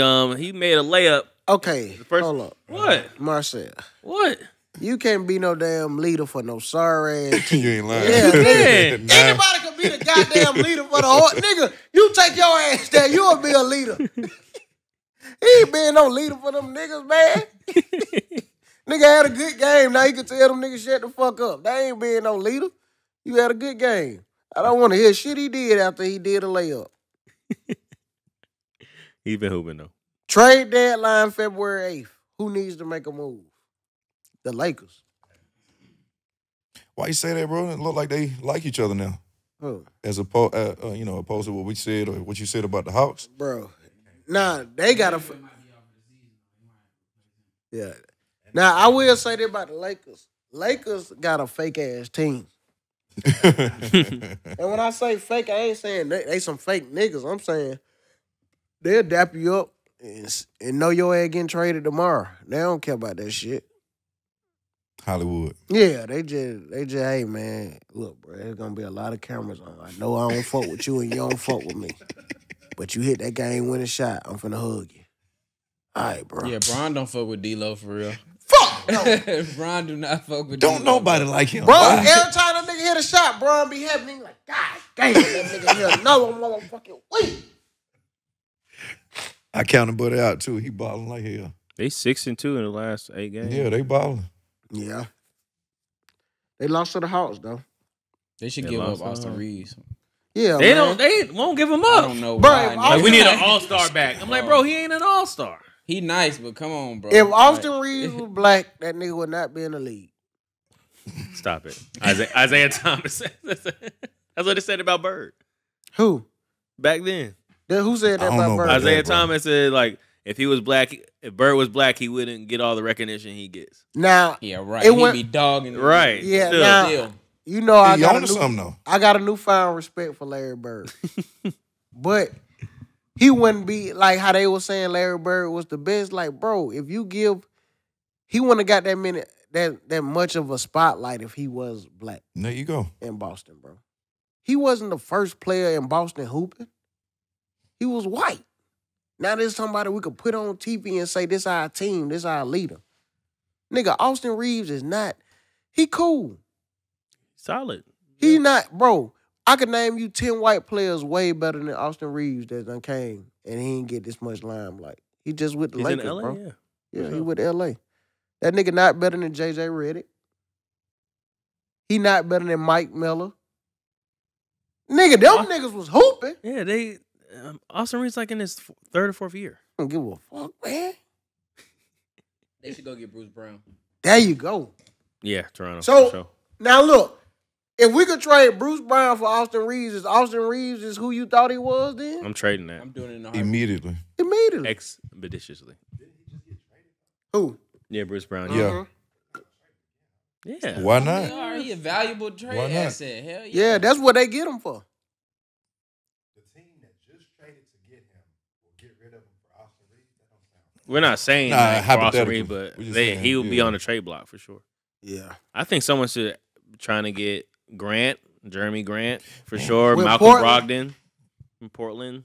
Um, he made a layup. Okay, first- hold up. What? Marcel, What? you can't be no damn leader for no sorry ass team. *laughs* you ain't lying. Yeah, *laughs* nigga. Nah. Anybody could be the goddamn leader for the whole nigga. You take your ass there, you'll be a leader. *laughs* he ain't being no leader for them niggas, man. *laughs* nigga had a good game. Now you can tell them niggas shut the fuck up. They ain't being no leader. You had a good game. I don't want to hear shit he did after he did a layup. *laughs* He been hooping though. Trade deadline February 8th. Who needs to make a move? The Lakers. Why you say that, bro? It look like they like each other now, Who? as opposed, uh, uh, you know, opposed to what we said or what you said about the Hawks. Bro. Nah, they got to. Yeah. Now I will say this about the Lakers. Lakers got a fake ass team. *laughs* And when I say fake, I ain't saying they, they some fake niggas. I'm saying they'll dap you up and, and know your ass getting traded tomorrow. They don't care about that shit. Hollywood. Yeah, they just they just hey man, look, bro, there's gonna be a lot of cameras on. I know I don't fuck with you and you don't fuck with me. *laughs* But you hit that game winning shot, I'm finna hug you. All right, bro. Yeah, Bron don't fuck with D'Lo for real. Fuck no. *laughs* Bron do not fuck with Don't you. nobody like him. Bro, every time that nigga hit a shot, bro, be happy. He like, God damn, that nigga hit another motherfucking week. I counted Buddy out too. He balling like hell. They six and two in the last eight games. Yeah, they balling. Yeah. They lost to the Hawks, though. They should They give up Austin out. Reaves. Yeah, They man. don't. They won't give him up. I don't know Bro, why. if. Like we need an all star back. I'm like, bro, he ain't an all star. He nice, but come on, bro. If Austin Like, Reaves was black, that nigga would not be in the league. *laughs* Stop it, Isaiah, Isaiah Thomas. *laughs* That's what they said about Bird Who? back then. That- Who said that about Bird? Isaiah that. Thomas said like if he was black, if Bird was black, he wouldn't get all the recognition he gets. Now, Yeah, right. It he went- be dogging. the- Right. Yeah, Still. now- Still. You know I He got a new, something though. I got a newfound respect for Larry Bird. *laughs* but he wouldn't be like how they were saying Larry Bird was the best. Like, bro, if you give he wouldn't have got that many that that much of a spotlight if he was black There you go. in Boston, bro. He wasn't the first player in Boston hooping. He was white. Now there's somebody we could put on TV and say this our team, this our leader. Nigga, Austin Reaves is not. He cool. Solid. He not, bro. I could name you 10 white players way better than Austin Reaves that done came and he didn't get this much limelight. He just with the He's Lakers, in LA. bro. Yeah. Yeah, he with LA. That nigga not better than JJ Redick. He not better than Mike Miller. Nigga, them Huh? niggas was hooping. Yeah. They. Um, Austin Reaves like in his f- third or fourth year. I don't give a fuck, man. They should go get Bruce Brown. There you go. Yeah, Toronto. So- for sure. Now look, if we could trade Bruce Brown for Austin Reaves, is Austin Reaves is who you thought he was then? I'm trading that I'm doing it in a heartbeat. Immediately. Immediately. expeditiously. Who? Yeah, Bruce Brown. Yeah. Mhm. Yeah. Why not? are- He a valuable trade Why not? asset. Hell yeah. Yeah, that's what they get him for. The team that just traded to get him will get rid of him for Austin Reaves. That We're not saying Nah, that for Austin hypothetical. Reed, but they, saying, he will be on the trade block for sure. Yeah. I think someone should trying to get Grant, Jerami Grant for sure. With Malcolm Portland. Brogdon from Portland.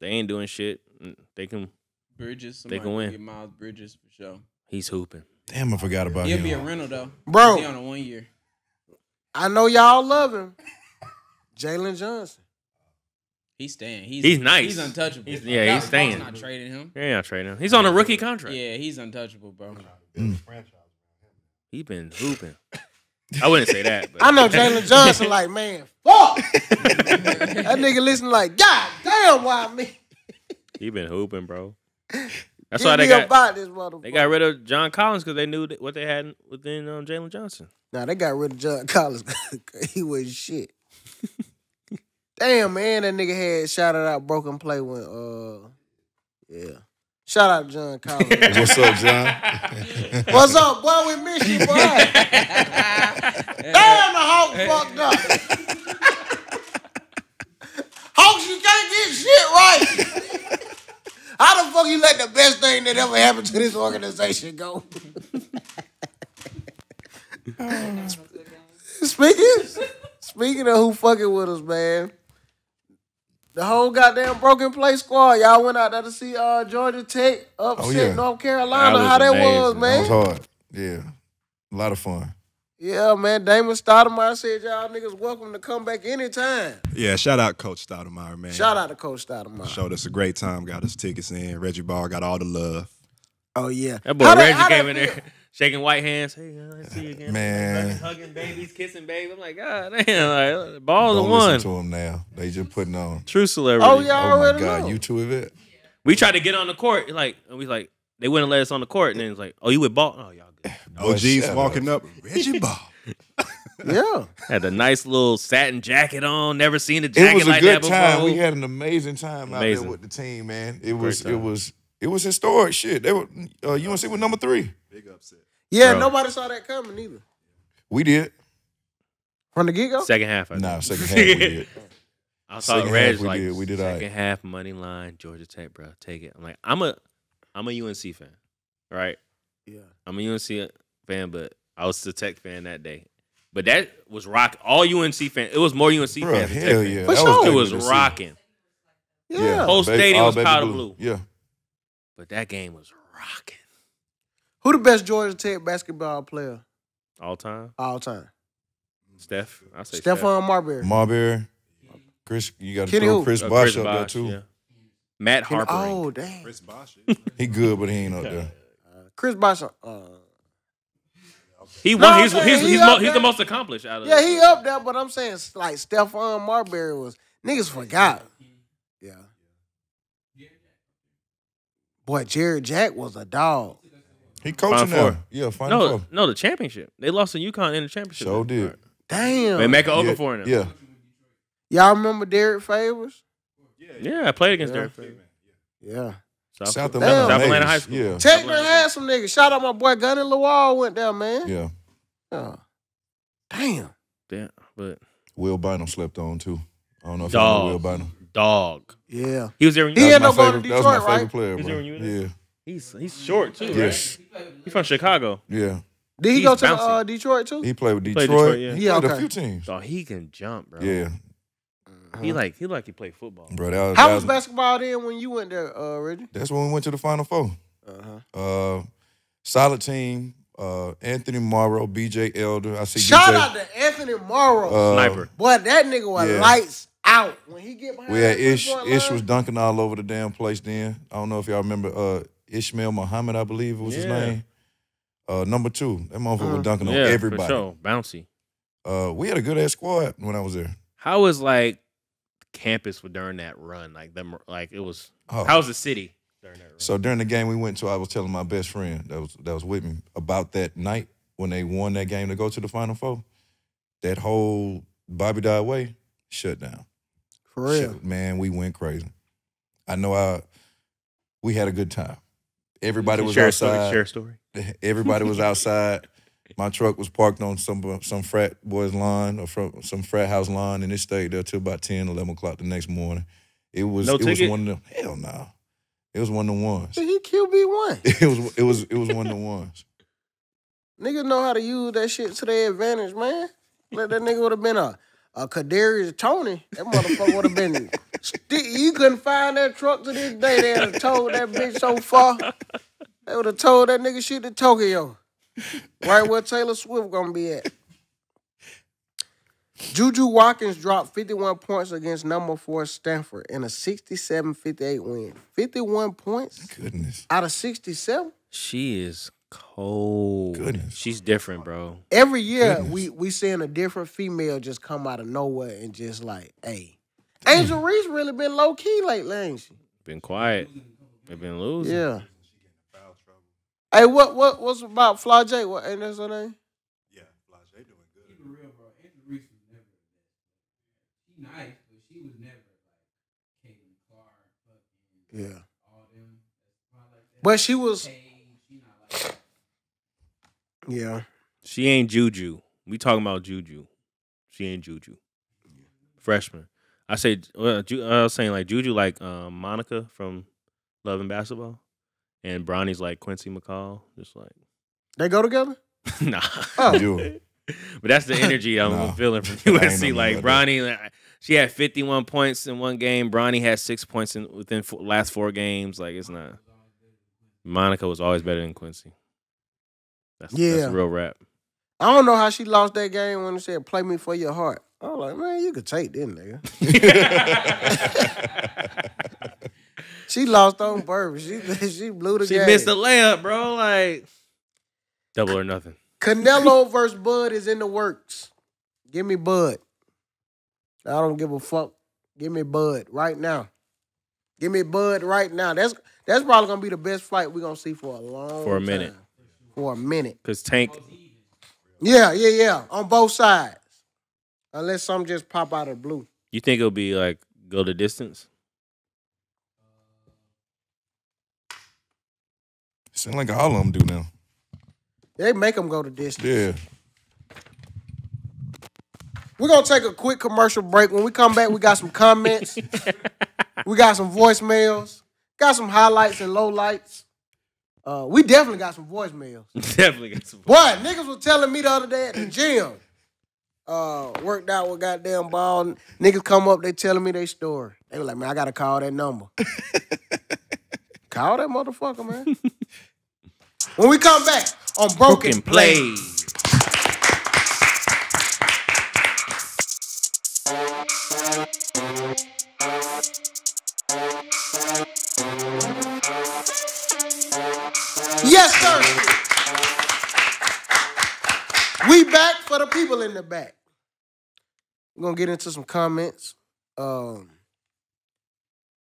They ain't doing shit. Mm, They can. Bridges. They can win. Get Miles Bridges for sure. He's hooping. Damn, I forgot about him. He'll be a rental though. Bro. He on a one year. I know y'all love him. Jalen Johnson. He's staying. He's He's nice. He's untouchable. He's- yeah, he's Dallas staying. Not trading him. Yeah, not trading him. He's on a rookie contract. Yeah, he's untouchable, bro. build a franchise around him. He been hooping. I wouldn't say that. But *laughs* I know Jalen Johnson *laughs* like, man, fuck. that *laughs* nigga listen like, God damn, why me? he been hooping, bro. That's Get why they got about this motherfucker. they got rid of John Collins because they knew what they had within um, Jalen Johnson. Nah, they got rid of John Collins. he was shit. Damn, man, that nigga had shouted out broken play when uh yeah. Shout out John Collins. *laughs* What's up, John? *laughs* What's up, boy? We miss you, boy. *laughs* Damn, the Hawks fucked up. Hawks, you can't get shit right. How the fuck you let the best thing that ever happened to this organization go? speaking, speaking of who fucking with us, man. The whole goddamn broken play squad, y'all went out there to see uh, Georgia Tech upset yeah. North Carolina. That How that amazing. was, man? That was hard. Yeah. A lot of fun. Yeah, man. Damon Stoudamire said y'all niggas welcome to come back anytime. Yeah, shout out Coach Stoudamire, man. Shout out to Coach Stoudamire. Showed us a great time, got us tickets in. Reggie Ball got all the love. Oh yeah. That boy How Reggie how came that in feel? there shaking white hands. Hey, uh, I see you again. Man. Hugging, hugging babies, kissing babies. I'm like, God damn, like, balls Don't are one. listen to him now. They just putting on. True celebrity. Oh yeah, I Oh my God, know. you two of it. We tried to get on the court, like, and we like, they wouldn't let us on the court, and then it's like, oh, you with ball? Oh, y'all good. *laughs* Boy, OG's walking up. up. Reggie Ball. *laughs* yeah. Had a nice little satin jacket on. Never seen a It jacket was a like good that time. before. We had an amazing time out there with the team, man. It was it was it was historic shit. They were uh, UNC was number three. Big upset. Yeah, Bro. nobody saw that coming either. We did. From the get go? Second half, I think. Nah, second half we did. *laughs* I saw Second Reg half we like did. We did all second right. half money line Georgia Tech, bro. Take it. I'm like, I'm a, I'm a UNC fan, right? Yeah. I'm a UNC fan, but I was a Tech fan that day. But that was rock. All UNC fans. It was more UNC Bro, fans. than Tech hell fans. yeah. For That sure. It was rocking. Yeah. Whole stadium was baby powder blue. Yeah. But that game was rocking. Who the best Georgia Tech basketball player All time. all time? Steph. I say Steph. Stephon Marbury. Marbury, Chris, you got to Kenny throw who? Chris Uh, Bosh Chris up there Bosh, too. yeah. Matt Harpring. oh damn, Chris Bosh. He good, but he ain't up there. Chris Bosh. Uh, He No, won. I'm he's saying he's, he he's, up mo- he's there. the most accomplished out of. yeah, he up there, but I'm saying like Stephon Marbury was niggas forgot. Yeah. Boy, Jarrett Jack was a dog. He coaching Final now. Yeah, final No, four. no, the championship. They lost to UConn in the championship. So did. Damn. They make it over yeah, for him. Yeah, Y'all remember Derrick Favors? yeah. I played against Yeah. Derrick Favors. Yeah. South, South Damn. Atlanta. South Atlanta. High School. Yeah, Tech done had some niggas. Shout out my boy Gani Lawal went there, man. yeah. Yeah. Damn. Yeah, but Will Bynum slept on too. I don't know if you know Will Bynum. Dog. Yeah. He was there when He you. ended That up was my going to favorite. That was my Detroit, favorite right? player, He's bro. there when you were there? Yeah, He's he's short too. yes, Right? He's from Chicago. yeah. Did he He's go to bouncy. uh, Detroit too? He played with Played Detroit. Detroit, yeah. He Yeah, played a okay. few teams. So he can jump, bro. Yeah, He like he like he played football. bro. That was, How that was was- basketball then when you went there, uh, Reggie? That's when we went to the Final Four. Uh-huh. Uh, solid team. Uh, Anthony Morrow, B.J. Elder. I see. Shout DJ, out to Anthony Morrow. uh, Sniper. Boy, that nigga was yeah. lights out when he get behind. We had Ish. Ish was dunking all over the damn place. Then I don't know if y'all remember. Uh, Ishmael Muhammad, I believe it was his name. Uh, number two. That motherfucker Uh, was dunking on everybody. for sure. Bouncy. Uh, we had a good ass squad when I was there. How was like campus for during that run? Like them, like it was. Oh. How was the city during that run? So during the game we went to, I was telling my best friend that was that was with me about that night when they won that game to go to the Final Four. That whole Bobby Dodd way shut down. For real. Shut- man, we went crazy. I know I we had a good time. Everybody was share a story. outside. Share a story. Everybody was outside. My truck was parked on some some frat boys' lawn or from some frat house lawn, and it stayed there till about 10, 11 o'clock the next morning. It was No it was one of them. Hell no. It was one of the ones. He QB one. *laughs* It was it was it was one of the ones. Niggas know how to use that shit to their advantage, man. Let that nigga would have been a a Kadarius Toney. That motherfucker would have been. Sti- you couldn't find that truck to this day. They would have told that bitch so far. They would have told that nigga shit to Tokyo. Right where Taylor Swift gonna be at. Juju Watkins dropped 51 points against number four Stanford in a 67-58 win. 51 points Goodness. out of 67? She is cold. Goodness. She's different, bro. Every year Goodness. we we seeing a different female just come out of nowhere and just like, hey. Angel mm. Reese really been low key lately, ain't she? Been quiet. They've been losing. Yeah. Hey, what what what's about Flau'jae? What ain't that her name? Yeah, Flau'jae doing good. Keep it real, bro. Angel Reese was never. She nice, but she was never like Caitlin Clark, fucking Yeah. all them. That's not like that. But she was Paige, she not like that. Yeah. She ain't Juju. We talking about Juju. She ain't Juju. Freshman. I say. Well, Ju- I was saying like Juju, like um, Monica from Love and Basketball, and Bronny's like Quincy McCall. Just like They go together? *laughs* nah. Oh. You. *laughs* But that's the energy I'm Nah. feeling from *laughs* ain't USC. Like about Bronny, like, she had 51 points in one game. Bronny had six points in within four, last four games. Like it's not. Monica was always better than Quincy. That's, Yeah. that's real rap. I don't know how she lost that game when it said play me for your heart. I was like, man, you could take this nigga. *laughs* She lost on purpose. She *laughs* she blew the She game. missed the layup, bro. Like double or nothing. Canelo *laughs* versus Bud is in the works. Give me Bud. I don't give a fuck. Give me Bud right now. Give me Bud right now. That's that's probably gonna be the best fight we're gonna see for a long For a minute. time. For a minute. Cause Tank, Yeah, yeah, yeah. On both sides. Unless some just pop out of blue. you think it'll be like go the distance? Sound like all of them do now. They make them go to distance. Yeah. We're gonna take a quick commercial break. When we come back, we got some comments. *laughs* we got some voicemails. Got some highlights and lowlights. Uh, we definitely got some voicemails. *laughs* Definitely got some. Boy, niggas was telling me the other day at the gym. Uh, worked out with goddamn ball. Niggas come up, they telling me their story. They were like, man, I gotta call that number. *laughs* call that motherfucker, man. *laughs* when we come back on Broken, Broken Play. Yes, sir. We back for the people in the back. We're gonna get into some comments. Um,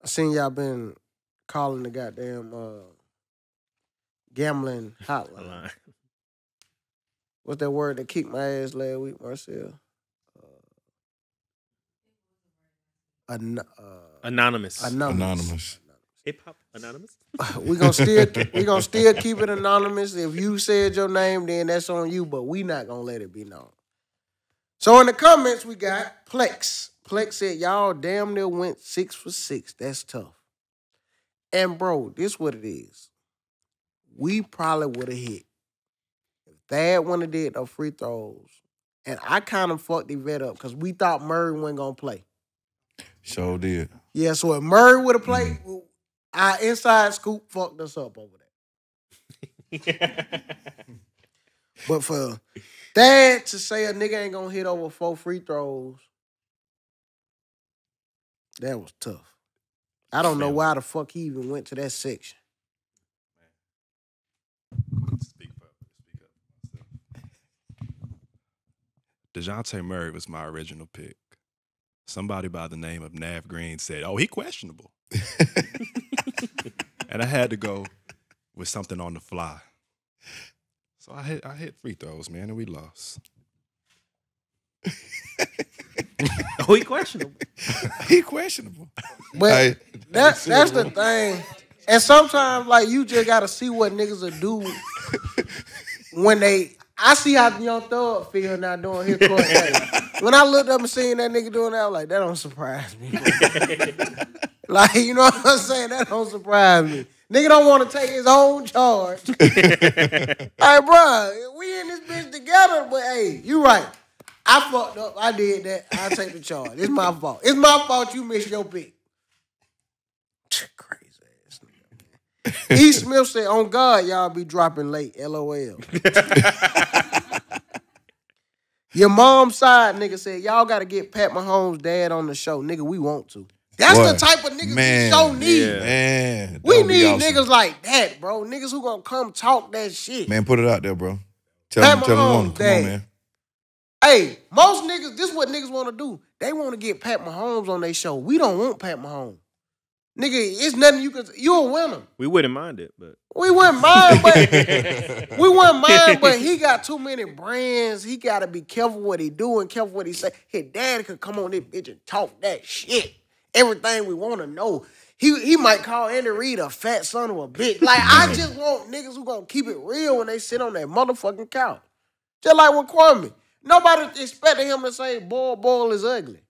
I seen y'all been calling the goddamn uh, gambling hotline. Line. What's that word that kicked my ass last week, Marcel? Uh, an- uh, Anonymous. anonymous. Anonymous. Hip hop anonymous. *laughs* we gonna still *laughs* we gonna still keep it anonymous. If you said your name, then that's on you. But we not gonna let it be known. So in the comments, we got Plex. Plex said y'all damn near went six for six. That's tough. And bro, this what it is. We probably would have hit. If Thad wouldn't have did those free throws, and I kind of fucked the vet up because we thought Murray wasn't gonna play. Sure did. Yeah, so if Murray would have played, mm-hmm. Our inside scoop fucked us up over there. *laughs* But for that to say a nigga ain't gonna hit over four free throws, that was tough. I don't know why the fuck he even went to that section. Speak up. DeJounte Murray was my original pick. Somebody by the name of Navv Greene said, Oh, he questionable. *laughs* and I had to go with something on the fly. So I hit I hit free throws, man, and we lost. oh, *laughs* he questionable. *laughs* he questionable. But Hey, that that's the thing. And sometimes like you just gotta see what niggas will do *laughs* when they I see how Young Thug feel now doing his court. *laughs* When I looked up and seen that nigga doing that, I was like, that don't surprise me. *laughs* like, you know what I'm saying? That don't surprise me. Nigga don't want to take his own charge. *laughs* hey, bro, we in this bitch together, but hey, you right. I fucked up. I did that. I take the charge. It's my fault. It's my fault you missed your pick. Crazy ass nigga. man. *laughs* E. Smith said, on God, y'all be dropping late. LOL. *laughs* Your mom's side nigga said, y'all gotta get Pat Mahomes' dad on the show. Nigga, we want to. That's Boy, the type of niggas man, we so need. yeah. Man, We need awesome. niggas like that, bro. Niggas who gonna come talk that shit. Man, put it out there, bro. Tell Pat them, tell them, Mahomes, on. come dad. on, man. Hey, most niggas, this is what niggas want to do. They want to get Pat Mahomes on their show. We don't want Pat Mahomes. Nigga, it's nothing you can. You a winner. We wouldn't mind it, but We wouldn't mind, but *laughs* we wouldn't mind, but he got too many brands. He got to be careful what he do and careful what he say. His dad could come on this bitch and talk that shit. Everything we want to know. He he might call Andy Reid a fat son of a bitch. Like I *laughs* just want niggas who gonna keep it real when they sit on that motherfucking couch. Just like with Kwame. Nobody expected him to say boy, boy is ugly.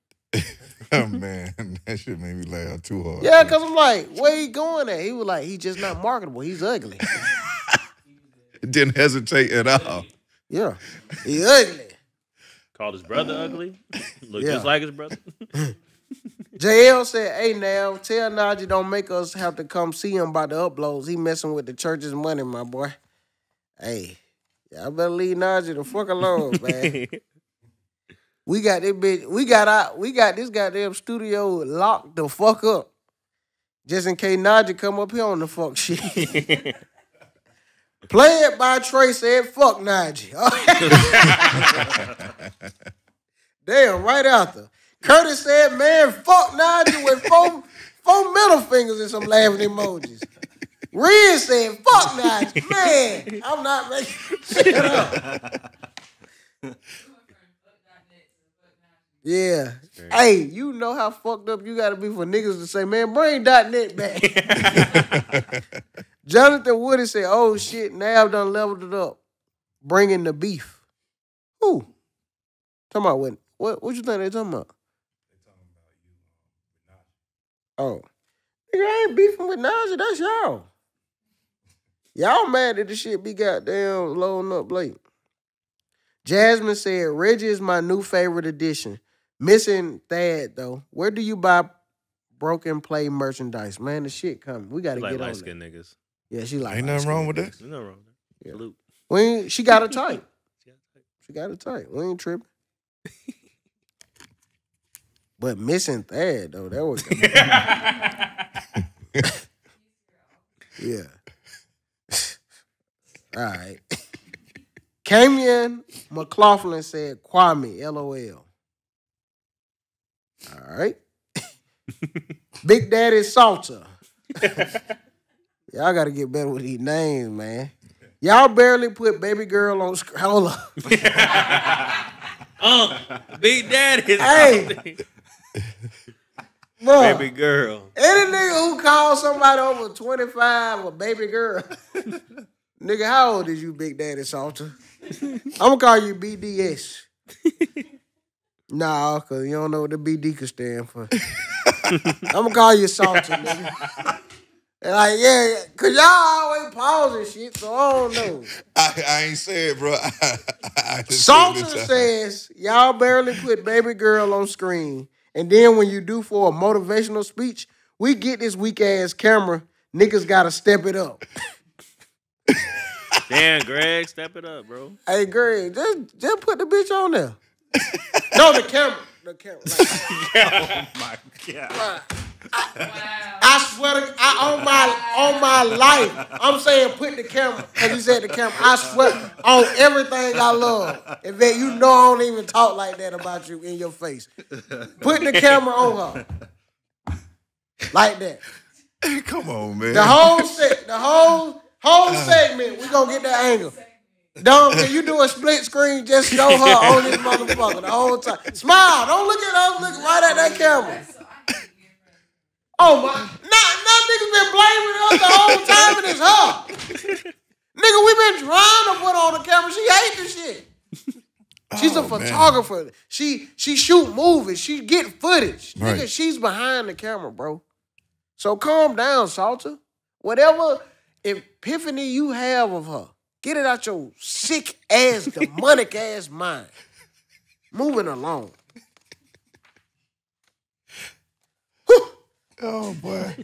*laughs* Oh, man, *laughs* that shit made me laugh too hard. Yeah, cause I'm like, where he going at? He was like, he just not marketable. He's ugly. *laughs* Didn't hesitate at all. Yeah, he ugly. called his brother ugly. Looked Yeah. just like his brother. JL said, hey now, tell Najee don't make us have to come see him by the uploads. He messing with the church's money, my boy. Hey, y'all better leave Najee the fuck alone, man. We got this bitch, we got out. we got this goddamn studio locked the fuck up. Just in case Najee come up here on the fuck shit. *laughs* Play it by Trey said, fuck Najee. *laughs* Damn, right after. Curtis said, man, fuck Nigel with four, four middle fingers and some laughing emojis. Riz said, fuck Nigel. Man, I'm not making shit up. *laughs* Yeah. Hey, you know how fucked up you gotta be for niggas to say, man, bring .net back. *laughs* Jonathan Woody said, oh shit, Navv done leveled it up. Bringing the beef. Who? Talking about what? What, what you think they talking about? They talking about you, uh, Oh. Nigga, I ain't beefing with Najee. That's y'all. Y'all mad that the shit be goddamn loading up late. Jasmine said, Reggie is my new favorite addition. Missing Thad, though. Where do you buy broken play merchandise? Man, the shit coming. We got to like get on light that. niggas. Yeah, she like Ain't nothing wrong with that. There's nothing wrong with that. Yeah. Salute. We she got it *laughs* tight. She got it tight. We ain't tripping. but missing Thad though, that was *laughs* yeah. *laughs* All right. Camion McLaughlin said Kwame, LOL. All right. *laughs* Big Daddy Salter. *laughs* Y'all gotta get better with these names, man. Y'all barely put baby girl on sc- hold up. *laughs* Uh, Big Daddy. Hey. something. Baby girl. any nigga who calls somebody over 25 a baby girl, nigga, how old is you, Big Daddy Salter? I'm gonna call you BDS. Nah, cause you don't know what the BD could stand for. *laughs* I'm gonna call you Salter, nigga. And like, yeah, cause y'all always pausing shit, so I don't know. I, I ain't *laughs* said, it, bro. I, I Salter says y'all barely put baby girl on screen, and then when you do for a motivational speech, we get this weak ass camera. Niggas gotta step it up. *laughs* Damn, Greg, step it up, bro. Hey, Greg, just just put the bitch on there. No, the camera, the camera. *laughs* Like, oh my god. I swear to I, on my on my life, I'm saying put the camera. Cause you said the camera. I swear on everything I love. And that you know I don't even talk like that about you in your face. Put the camera on her. Like that. Come on, man. The whole set, the whole whole segment, we gonna get that angle. Dom, can you do a split screen? Just show her on this *laughs* motherfucker the whole time. Smile. Don't look at us. Look right at that camera. Oh my! Now, now niggas been blaming us the whole time, and it's her. Nigga, we been trying to put on the camera. She hate this shit. She's a Oh, man. photographer. She she shoot movies. She get footage. Right. Nigga, she's behind the camera, bro. So calm down, Salter. Whatever epiphany you have of her, get it out your sick ass, *laughs* demonic ass mind. Moving along. Oh boy.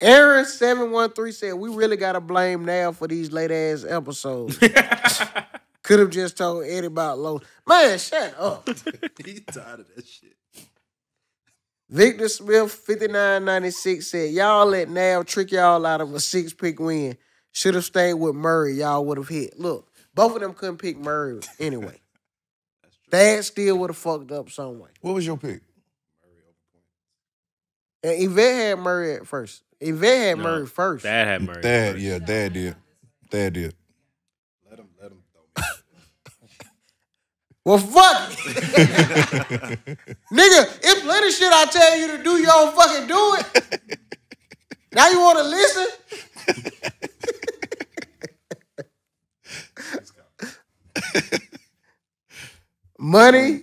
Aaron seven one three said we really gotta blame Navv for these late ass episodes. *laughs* Could have just told Eddie about low. Man, shut up. *laughs* He's tired of that shit. Victor Smith fifty nine ninety six said y'all let Navv trick y'all out of a six pick win. Should have stayed with Murray. Y'all would have hit. Look, both of them couldn't pick Murray anyway. *laughs* Thad still would have fucked up some way. What was your pick? And Yvette had Murray at first. Yvette had No, Murray first. Dad had Murray. Dad, first. yeah, Dad did. Dad did. Let him let him throw me. Well, fuck it. *laughs* Nigga, it's plenty shit I tell you to do, you don't fucking do it. *laughs* Now you want to listen? *laughs* Money,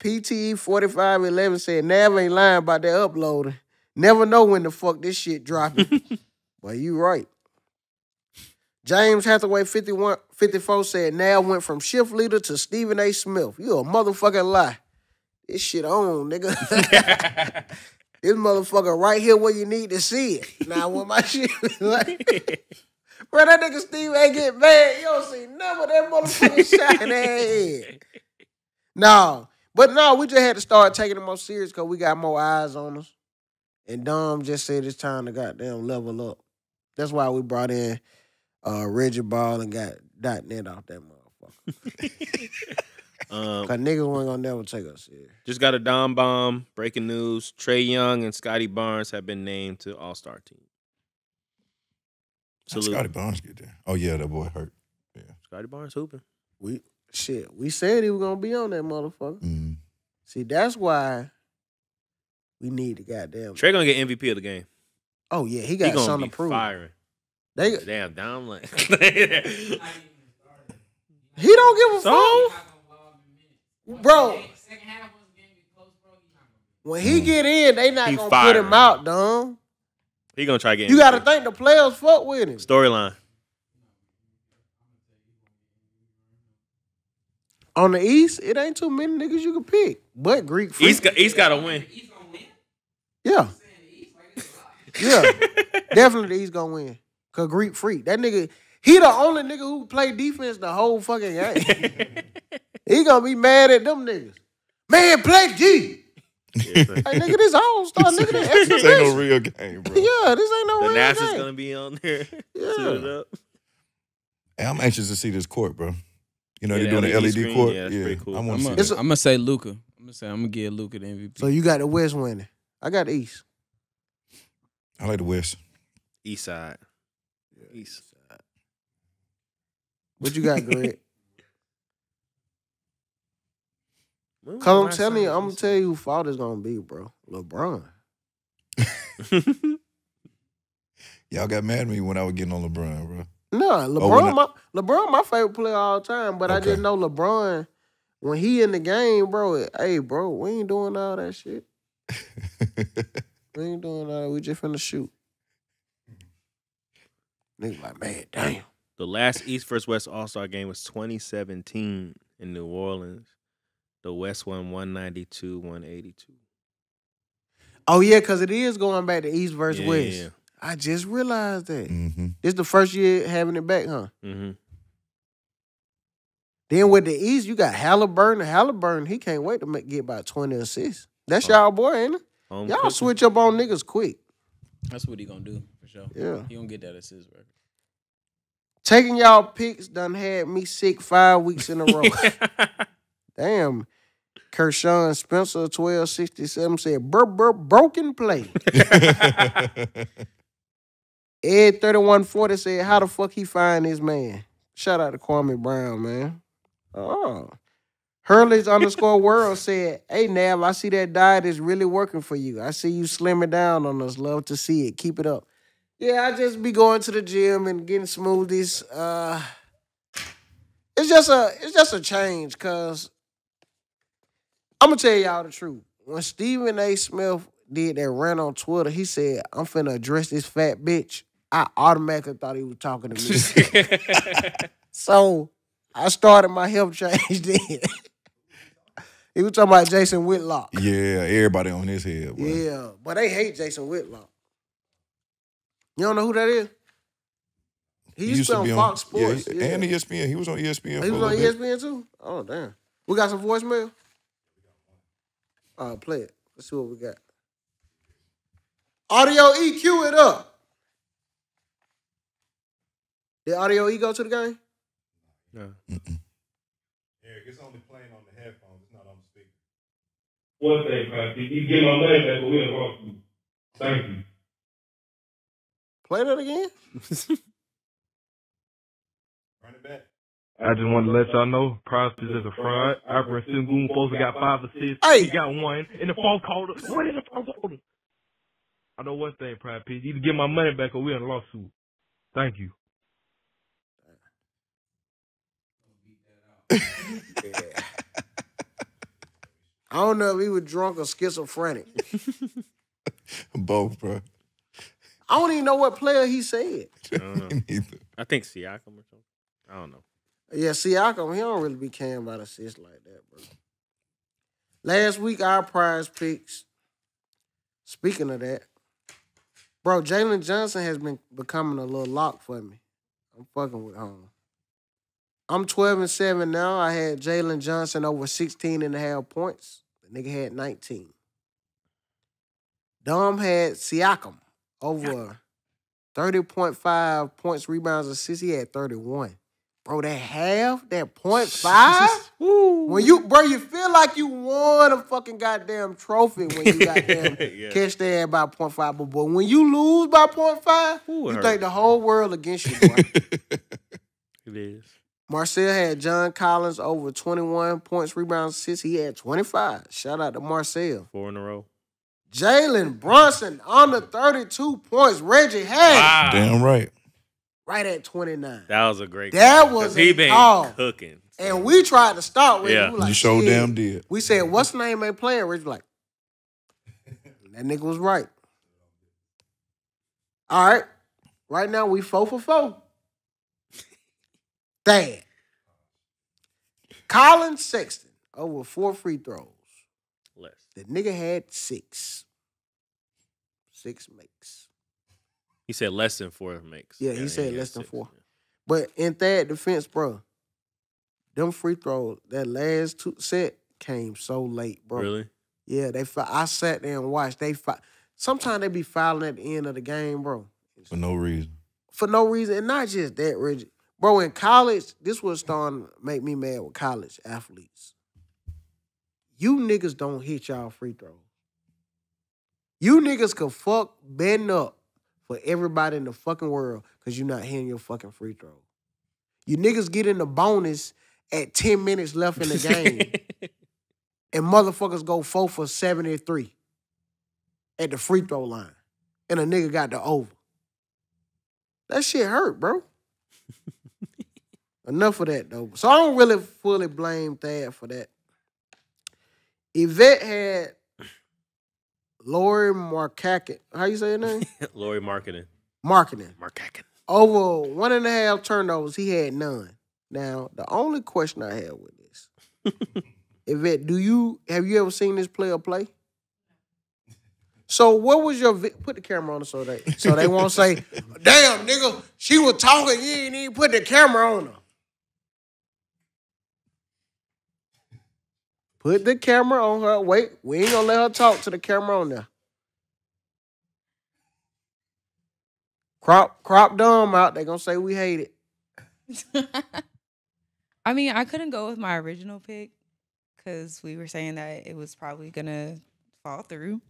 PTE 4511 said, Navv ain't lying about that uploading. Never know when the fuck this shit dropping. *laughs* well, you right. James Hathaway 51, 54 said now went from shift leader to Stephen A. Smith. You a motherfucking lie. This shit on, nigga. *laughs* this motherfucker right here where you need to see it. Now when my shit like Bro, that nigga Steve ain't get mad. You don't see none of that motherfucking shot in that head. No. But no, we just had to start taking it more serious because we got more eyes on us. And Dom just said it's time to goddamn level up. That's why we brought in uh, Reggie Ball and got dot net off that motherfucker. *laughs* Um, Cause niggas weren't gonna never take us serious. just got a Dom bomb. Breaking news: Trae Young and Scottie Barnes have been named to All Star team. How Salute. Scottie Barnes get there. Oh yeah, that boy hurt. Yeah. Scottie Barnes hooping. We shit. We said he was gonna be on that motherfucker. Mm. See, that's why we need to goddamn. Trae gonna get MVP of the game. Oh yeah, he He got gonna something be to prove. firing. They, Damn, Dom like. *laughs* he don't give a so fuck, bro. When he get in, they not He gonna put him out, dog. He gonna try getting. You got to think the players fuck with him. storyline. On the East, it ain't too many niggas you can pick, but Greek Freak. East got, East got to win. Yeah. *laughs* Yeah. Definitely he's gonna win. Cause Greek Freak. That nigga, He the only nigga who play defense the whole fucking game. *laughs* he gonna be mad at them niggas. Man, play D. Yes, sir. Hey, nigga, this all star nigga. This *laughs* this ain't no real game, bro. *laughs* Yeah, this ain't no the real NASA's game. gonna be on there. *laughs* Yeah. Up. Hey, I'm anxious to see this court, bro. You know Yeah, they're the doing the LED LED screen, court. yeah, that's pretty cool. I I'm want to see gonna that. It's a- I'm gonna say Luka. I'm gonna say I'm gonna give Luka the MVP. So you got the West winning. I got the East. I like the West. East side. East. side. What you got, Greg? When was Cause the I'm telling you, I'm gonna tell you who fault is gonna be, bro. LeBron. *laughs* Y'all got mad at me when I was getting on LeBron, bro. No, Oh, LeBron, when I- my LeBron, my favorite player all time. But I Okay. just know LeBron when he in the game, bro. Hey, bro, we ain't doing all that shit. *laughs* We ain't doing all that. We just finna shoot. Nigga like, man, damn. the last East versus West All Star game was 2017 in New Orleans. The West one 192, 182. Oh yeah, cause it is going back to East versus Yeah, West. yeah, I just realized that. hmm This the first year having it back, huh? Mm-hmm. Then with the East, you got Halliburton. Halliburton, he can't wait to make, get about 20 assists. That's Oh. y'all boy, ain't it? Home Y'all cooking. switch up on niggas quick. That's what he gonna do for sure. Yeah. He gonna get that assist record. Taking y'all picks done had me sick five weeks in a row. *laughs* *laughs* Damn. Kershaw Spencer 1267 said, brr, brr, broken play. *laughs* Ed 3140 said, how the fuck he find this man? Shout out to Kwame Brown, man. Oh. Hurley's underscore *laughs* world said, Hey Navv, I see that diet is really working for you. I see you slimming down on us. Love to see it. Keep it up. Yeah, I just be going to the gym and getting smoothies. Uh it's just a it's just a change cause I'm gonna tell y'all the truth. When Stephen A. Smith did that rant on Twitter, he said, I'm finna address this fat bitch. I automatically thought he was talking to me. *laughs* so I started my health change *laughs* then. he was talking about Jason Whitlock. yeah, everybody on his head, bro. Yeah, but they hate Jason Whitlock. You don't know who that is? He used, to be on Fox Sports. he- Yeah, and ESPN. He was on ESPN. he for was a on bit. ESPN too. Oh damn, we got some voicemail. Uh, play it. Let's see what we got. Audio EQ it up. Did Audio E go to the game? No. Eric, it's only playing on the headphones. It's not on the speaker. One thing, Patrick, you get my money back, but we have lost you. Thank you. Play that again. *laughs* Run it back. I just want to let y'all know, Price is just a fraud. Alfred Sengun supposed to got five assists. Hey. He got one in the fourth quarter. What in the fourth quarter? I know one thing, Pride P. You either get my money back or we in a lawsuit. Thank you. *laughs* I don't know if he was drunk or schizophrenic. *laughs* Both, bro. I don't even know what player he said. I don't know. I think Siakam or something. I don't know. Yeah, Siakam, he don't really be caring about assists like that, bro. Last week, our prize picks. Speaking of that, bro, Jalen Johnson has been becoming a little lock for me. I'm fucking with home. I'm 12 and 7 now. I had Jalen Johnson over 16 and a half points. The nigga had 19. Dom had Siakam over 30.5 points, rebounds, assists. He had 31. Bro, that half, that point five. *laughs* when you, bro, you feel like you won a fucking goddamn trophy when you goddamn *laughs* Yeah. catch that by point five. But boy, when you lose by point five, Ooh, you hurt. think the whole world against you, boy. *laughs* It is. Marcel had John Collins over 21 points, rebounds, assists. He had 25. Shout out to Marcel. Four in a row. Jalen Brunson under 32 points. Reggie had Damn right. Right at 29. That was a great That call, 'cause was he a been call. cooking. And we tried to start with Yeah. it. We like, you so shit. damn did. We said, what's the name ain't playing? Rich like, that nigga was right. All right. Right now we four for four. *laughs* Damn. Collin Sexton over four free throws. less. The nigga had six. Six makes. He said less than four makes. Yeah, he said less than six, four. yeah. But in that defense, bro, them free throws, that last two set came so late, bro. Really? Yeah, they. fou- I sat there and watched. They. fou- Sometimes they be fouling at the end of the game, bro, For no reason. for no reason, and not just that, Reggie. Bro, in college, this was starting to make me mad with college athletes. You niggas don't hit y'all free throws. You niggas can fuck bend up for everybody in the fucking world because you're not hitting your fucking free throw. You niggas get in the bonus at 10 minutes left in the game *laughs* and motherfuckers go four for 73 at the free throw line. And a nigga got the over. That shit hurt, bro. *laughs* Enough of that though. So I don't really fully blame Thad for that. Yvette had Lori Markakin. How you say her name? *laughs* Lori marketing. Marketing. Markakin. Over one and a half turnovers, he had none. Now, the only question I have with this, *laughs* Yvette, do you have you ever seen this player play? So what was your vi- put the camera on her so they so they won't say, *laughs* damn nigga, she was talking, you ain't even put the camera on her. Put the camera on her. Wait, we ain't gonna let her talk to the camera on there. Crop crop dumb out. They gonna say we hate it. *laughs* I mean, I couldn't go with my original pick because we were saying that it was probably gonna fall through.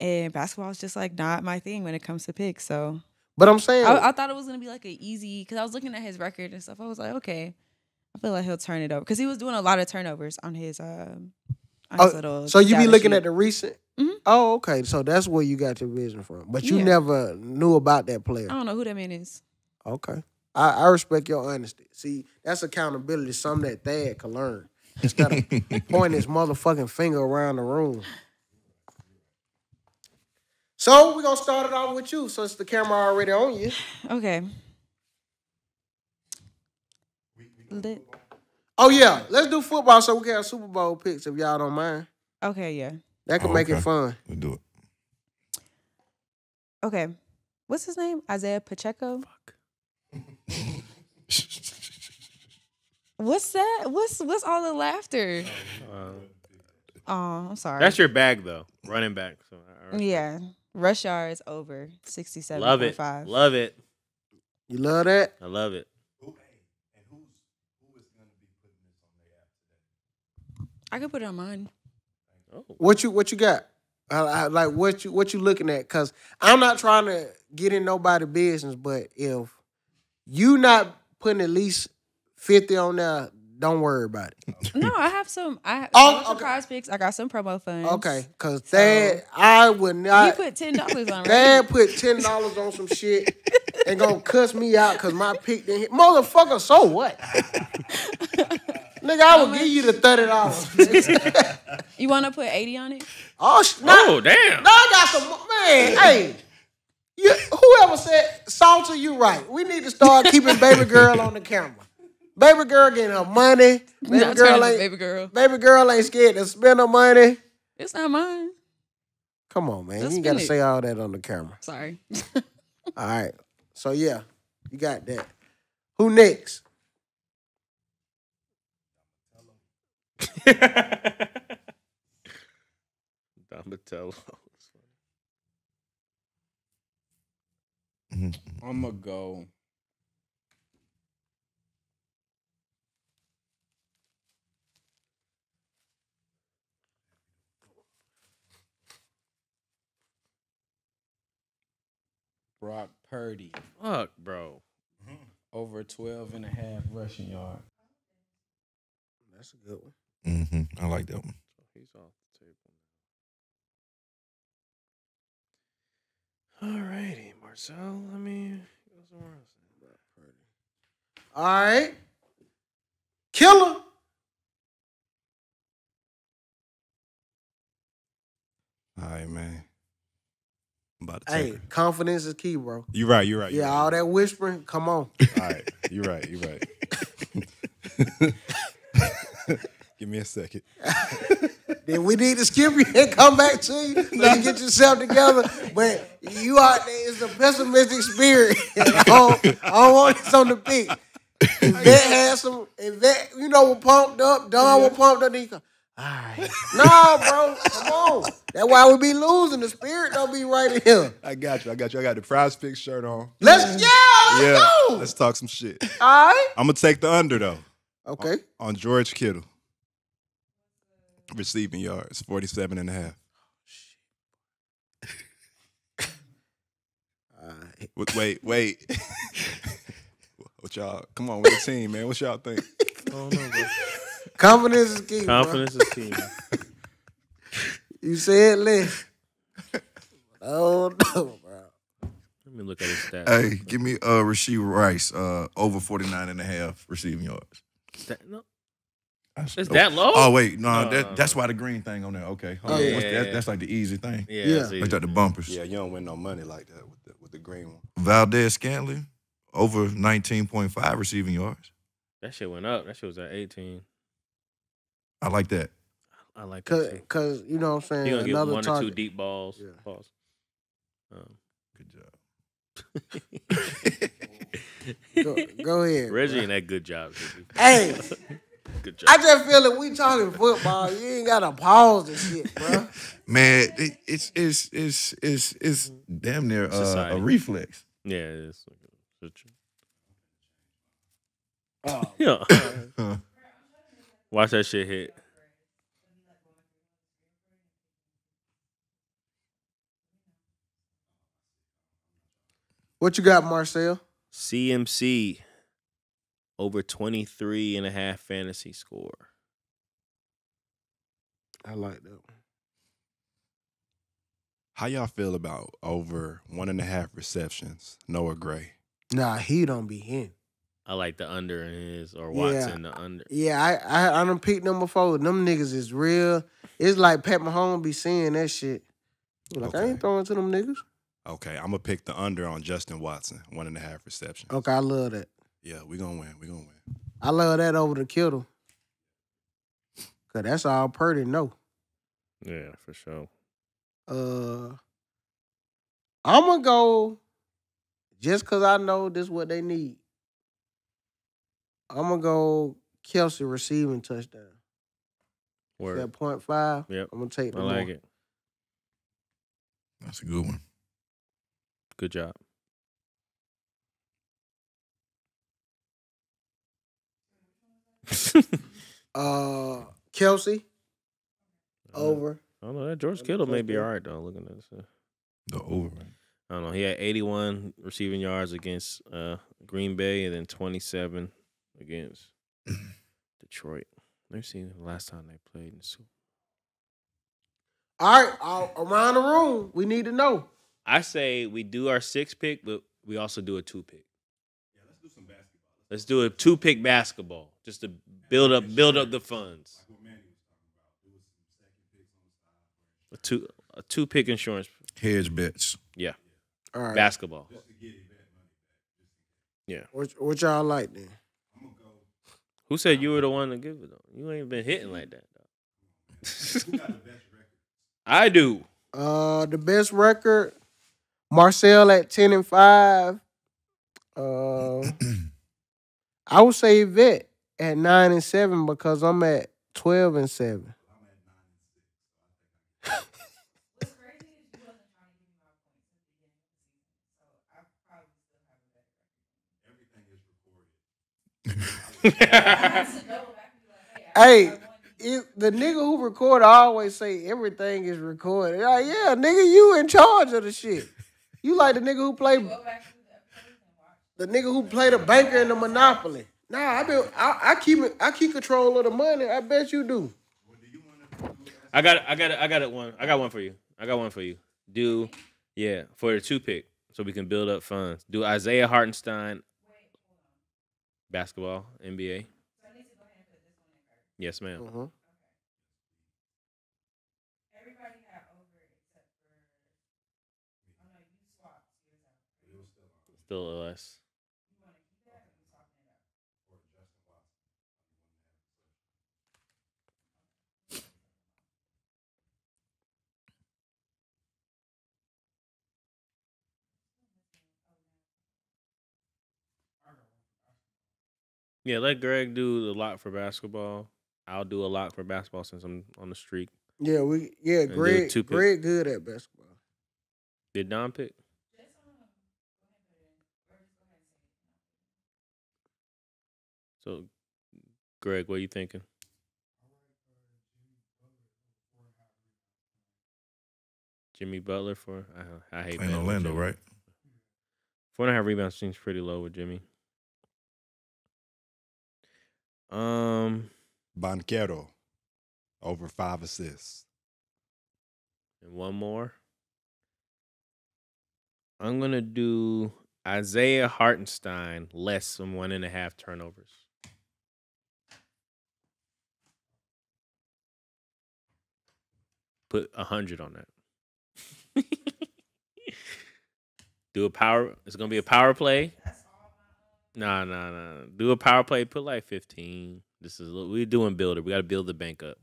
And basketball is just like not my thing when it comes to picks. So But I'm saying I, I thought it was gonna be like an easy because I was looking at his record and stuff. I was like, okay, I feel like he'll turn it over because he was doing a lot of turnovers on his um. On his Oh, little so you be looking sheet. at the recent. Mhm. Oh, okay. So that's where you got your vision from. But you Yeah. never knew about that player. I don't know who that man is. Okay. I, I respect your honesty. See, that's accountability, something that Thad can learn. Instead of *laughs* pointing his motherfucking finger around the room. So we're gonna start it off with you, since the camera already on you. *sighs* Okay. Lit. Oh yeah, let's do football so we can have Super Bowl picks if y'all don't mind. Okay, yeah. That could Oh, make it fun. We'll do it. Okay. What's his name? Isaiah Pacheco? *laughs* What's that? What's what's all the laughter? Uh, Oh, I'm sorry. that's your bag though. Running back. So I- I- yeah. Rush yards over 67.5. Love it. Love it. You love that? I love it. Who, hey, and who's who is going to be putting this on their app today? I could put it on mine. Oh. What you what you got? I, I, like what you what you looking at? Cause I'm not trying to get in nobody business, but if you not putting at least fifty on there, don't worry about it. *laughs* No, I have some. I have Oh, some okay. prize picks. I got some promo funds. Okay, cause that I would You not. put ten dollars on *laughs* right? Dad put ten dollars on some shit and gonna cuss me out because my pick didn't hit. Motherfucker, so what? *laughs* Nigga, I will give you the thirty dollars. *laughs* You want to put eighty on it? oh, sh- nah, Oh damn. nah, I got some man. Hey, you, whoever said Salter, you right. We need to start keeping baby girl on the camera. Baby girl getting her money. *laughs* Baby Not girl ain't baby girl. baby girl ain't scared to spend her money. It's not mine. Come on, man. Let's you gotta it. say all that on the camera. Sorry. *laughs* All right. So yeah, you got that. Who next? *laughs* Donatello. *laughs* Mm-hmm. I'm gonna go. Brock Purdy Fuck, bro. over 12 and a half rushing yard. That's a good one. Hmm I like that one. So He's off the table. Alrighty, Marcel. Let me go somewhere else. All right. Killer. All right, man. I'm about to Hey, her. confidence is key, bro. You're right, You're right. you Yeah, right. all that whispering. Come on. All right, You're right, You're right. *laughs* *laughs* *laughs* Give me a second. *laughs* then we need to skip you and come back to you so you get yourself together. But You out there is a pessimistic spirit. *laughs* I, don't, I don't want this on the beat. If *laughs* Vet had some, if Vet, you know, was pumped up, Don was pumped up, then you go, all right. No, bro, come on. That's why we be losing. The spirit don't be right in here. I got you. I got you. I got the prize pick shirt on. Let's, yeah, let's yeah. go. Let's talk some shit. All right. I'm gonna take the under though Okay. on George Kittle. Receiving yards, 47 and a half. Wait, wait, wait. *laughs* what y'all? Come on, with the team, man. What y'all think? I don't know. Confidence is key. bro. Confidence is key. *laughs* You said less. Oh no, bro. Let me look at his stats. Hey, give me uh Rashee Rice, uh over 49 and a half receiving yards. That- no, That's- It's that low? Oh wait, no, No, that, that's why the green thing on there. Okay, Oh, on. yeah. What's that? that's like the easy thing. yeah, Yeah. that's. Like the bumpers. Yeah, you don't win no money like that with the with the green one. Valdes-Scantling over 19.5 receiving yards. That shit went up. That shit was at 18. I like that. I like Cause, that cause you know what I'm He saying. gonna get Another one or two deep balls. Yeah. Pause. Um, Good job. *laughs* Go, go ahead. Reggie bro. ain't that good job. Hey, *laughs* good job. I just feel that we talking football. You ain't gotta pause this shit, bro. *laughs* Man, it, it's it's it's it's it's damn near uh, a reflex. yeah, it is. It's- Oh, *laughs* Yeah. Huh. *laughs* Watch that shit hit. what you got, Marcel? CMC over 23 and a half fantasy score. I like that. How y'all feel about over one and a half receptions? Noah Gray. Nah, he don't be him. I like the under in his or Yeah. Watson the under. Yeah, I I I done peeked them before. Them niggas is real. It's like Pat Mahomes be seeing that shit. He Like I ain't throwing to them niggas. Okay, I'm gonna pick the under on Justin Watson, one and a half receptions. Okay, I love that. Yeah, we gonna win. We gonna win. I love that over the Kittle. Cause that's all Purdy know. Yeah, for sure. Uh, I'm gonna go just cause I know this is what they need. I'm gonna go Kelce receiving touchdown. Word. That point five. Yep. I'm gonna take I like more. it. That's a good one. Good job. *laughs* Uh, Kelce over. I don't know. That George Kittle may be all right though. Looking at this, uh, The over. man. I don't know. He had 81 receiving yards against uh, Green Bay, and then 27 against *clears throat* Detroit. Let me see the last time they played in the Super. All right, all, around the room, we need to know. I say we do our six pick, but we also do a two pick. Yeah, let's do some basketball. Let's do a two pick basketball just to build up build up the funds. A two a two pick insurance. Hedge bets. Yeah, All right, basketball. Yeah. What, what y'all like then? Who said you were the one to give it? Though? You ain't been hitting like that. Though. *laughs* I do. Uh, the best record, Marcel at ten and five. Uh, *clears throat* I would say Vet at nine and seven because I'm at twelve and seven. *laughs* Hey, it, the nigga who record I always say everything is recorded. Like, yeah, nigga, you in charge of the shit. You like the nigga who play the nigga who play the banker in the monopoly. Nah, I been I, I keep it I keep control of the money. I bet you do. I got I got I got it one. I got one for you. I got one for you. Do yeah for the two pick so we can build up funds. Do Isaiah Hartenstein basketball NBA? Yes, ma'am. Uh-huh. Still less. Yeah, let Greg do a lot for basketball. I'll do a lot for basketball since I'm on the streak. Yeah, we yeah, do Greg two. Greg good at basketball. Did Don pick? So, Greg, what are you thinking? Jimmy Butler for I, I hate In Orlando, right? Four and a half rebounds seems pretty low with Jimmy. Um, Banchero over five assists. and one more. I'm gonna do Isaiah Hartenstein less than one and a half turnovers. Put a hundred on that. *laughs* do a power. It's gonna be a power play. Nah, nah, nah. Do a power play. Put like fifteen. This is we're doing builder. We got to build the bank up.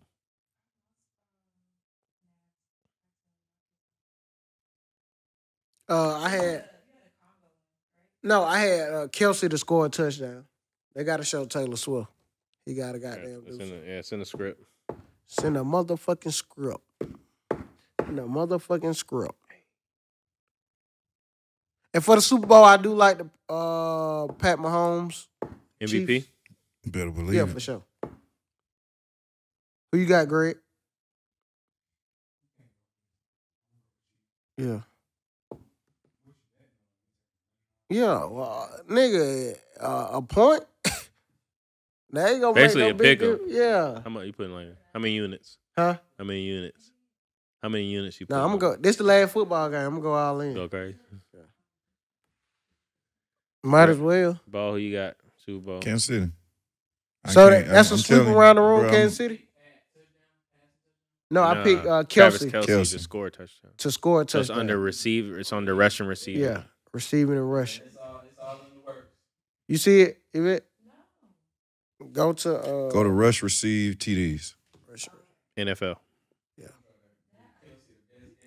Uh, I had no, I had uh, Kelce to score a touchdown. They got to show Taylor Swift. He got a goddamn. It's in the, yeah, it's in the script. Send a motherfucking script. Send a motherfucking script. And for the Super Bowl, I do like the uh, Pat Mahomes. MVP. Chiefs. Better believe Yeah, it. for sure. Who you got, Greg? Yeah. Yeah, well, nigga, uh, a point. *laughs* They ain't gonna Basically make a no big pick 'em. Yeah. How much you putting like? How many units? Huh? How many units? How many units you? Put? No, I'm gonna go. This the last football game. I'm gonna go all in. Go crazy. Might as well. Ball, who you got? Super Bowl. Kansas City. I So can't- that, that's I'm- a I'm sweep around the room, bro, Kansas I'm- City. No, I Nah, picked uh, Travis Kelce, Kelce, Kelce. to score a touchdown. to score a So it's touchdown. under receiver. It's under rushing receiver. yeah, receiving and rushing. It's all, it's all in the works. You see it, Yvette? Go to uh, Go to rush, receive, TDs. NFL. Yeah.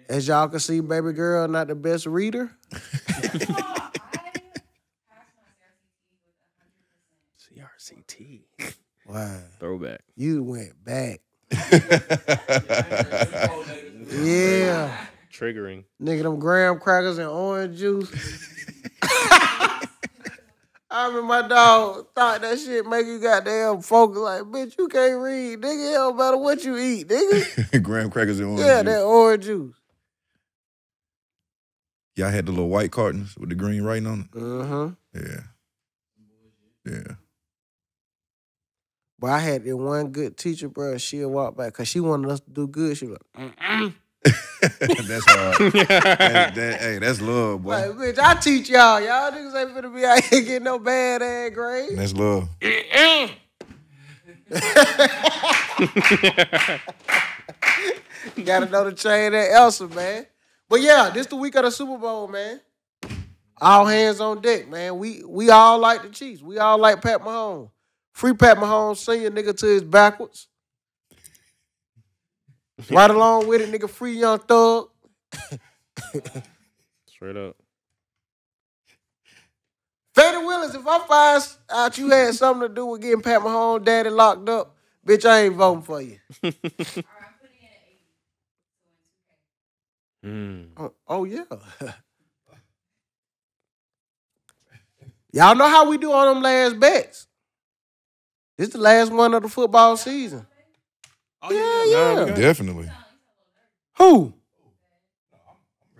As y'all can see, baby girl not the best reader. *laughs* Wow, Throwback. you went back. *laughs* Yeah, Triggering. nigga, them graham crackers and orange juice. *laughs* I remember my dog thought that shit make you goddamn focus. Like, bitch, you can't read, nigga. It don't matter what you eat, nigga. *laughs* Graham crackers and orange juice. yeah, juice. that orange juice. Y'all had the little white cartons with the green writing on it? Uh huh. Yeah. Yeah. But I had that one good teacher, bro. She'll walk back because she wanted us to do good. She was like, Mm-mm. *laughs* that's hard. *laughs* that, that- hey, that's love, boy. like, bitch, I teach y'all. Y'all niggas ain't finna be out here getting no bad ass grades. That's love. *laughs* Gotta know the chain that Elsa, man. But yeah, this the week of the Super Bowl, man. All hands on deck, man. We we all like the Chiefs. We all like Pat Mahomes. Free Pat Mahomes, senior nigga to his backwards. right along with it, nigga. Free Young Thug. *laughs* Straight up. Fani Willis, if I find out you had something to do with getting Pat Mahomes daddy locked up, bitch, I ain't voting for you. *laughs* Mm. Oh, oh yeah. *laughs* Y'all know how we do on them last bets. This the last one of the football season. Oh, yeah, yeah. Definitely. Who?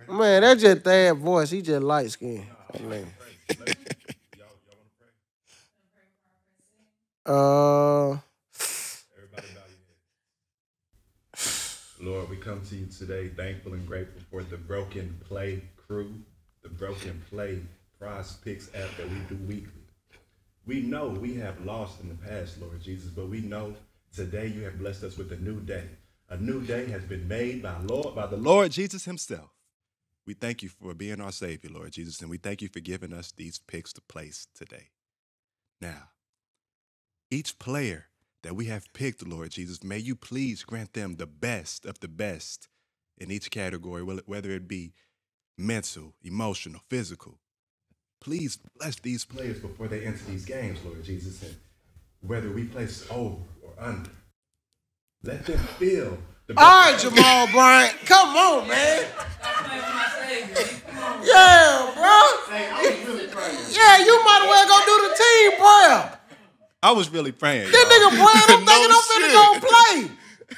Man, that's just that voice. He just light skinned. *laughs* Uh, Lord, we come to you today thankful and grateful for the Broken Play crew, the Broken Play prize picks app that we do weekly. We know we have lost in the past, Lord Jesus, but we know today you have blessed us with a new day. A new day has been made by Lord by the Lord. Jesus Himself. We thank you for being our Savior, Lord Jesus, and we thank you for giving us these picks to place today. Now, each player that we have picked, Lord Jesus, may you please grant them the best of the best in each category, whether it be mental, emotional, physical. Please bless these players before they enter these games, Lord Jesus. And whether we place over or under. Let them feel the All right, Jamal Bryant. Come on, man. Yeah, bro. Yeah, you might as well go do the team prayer. I was really praying. This nigga praying, I'm *laughs* thinking I'm finna go play.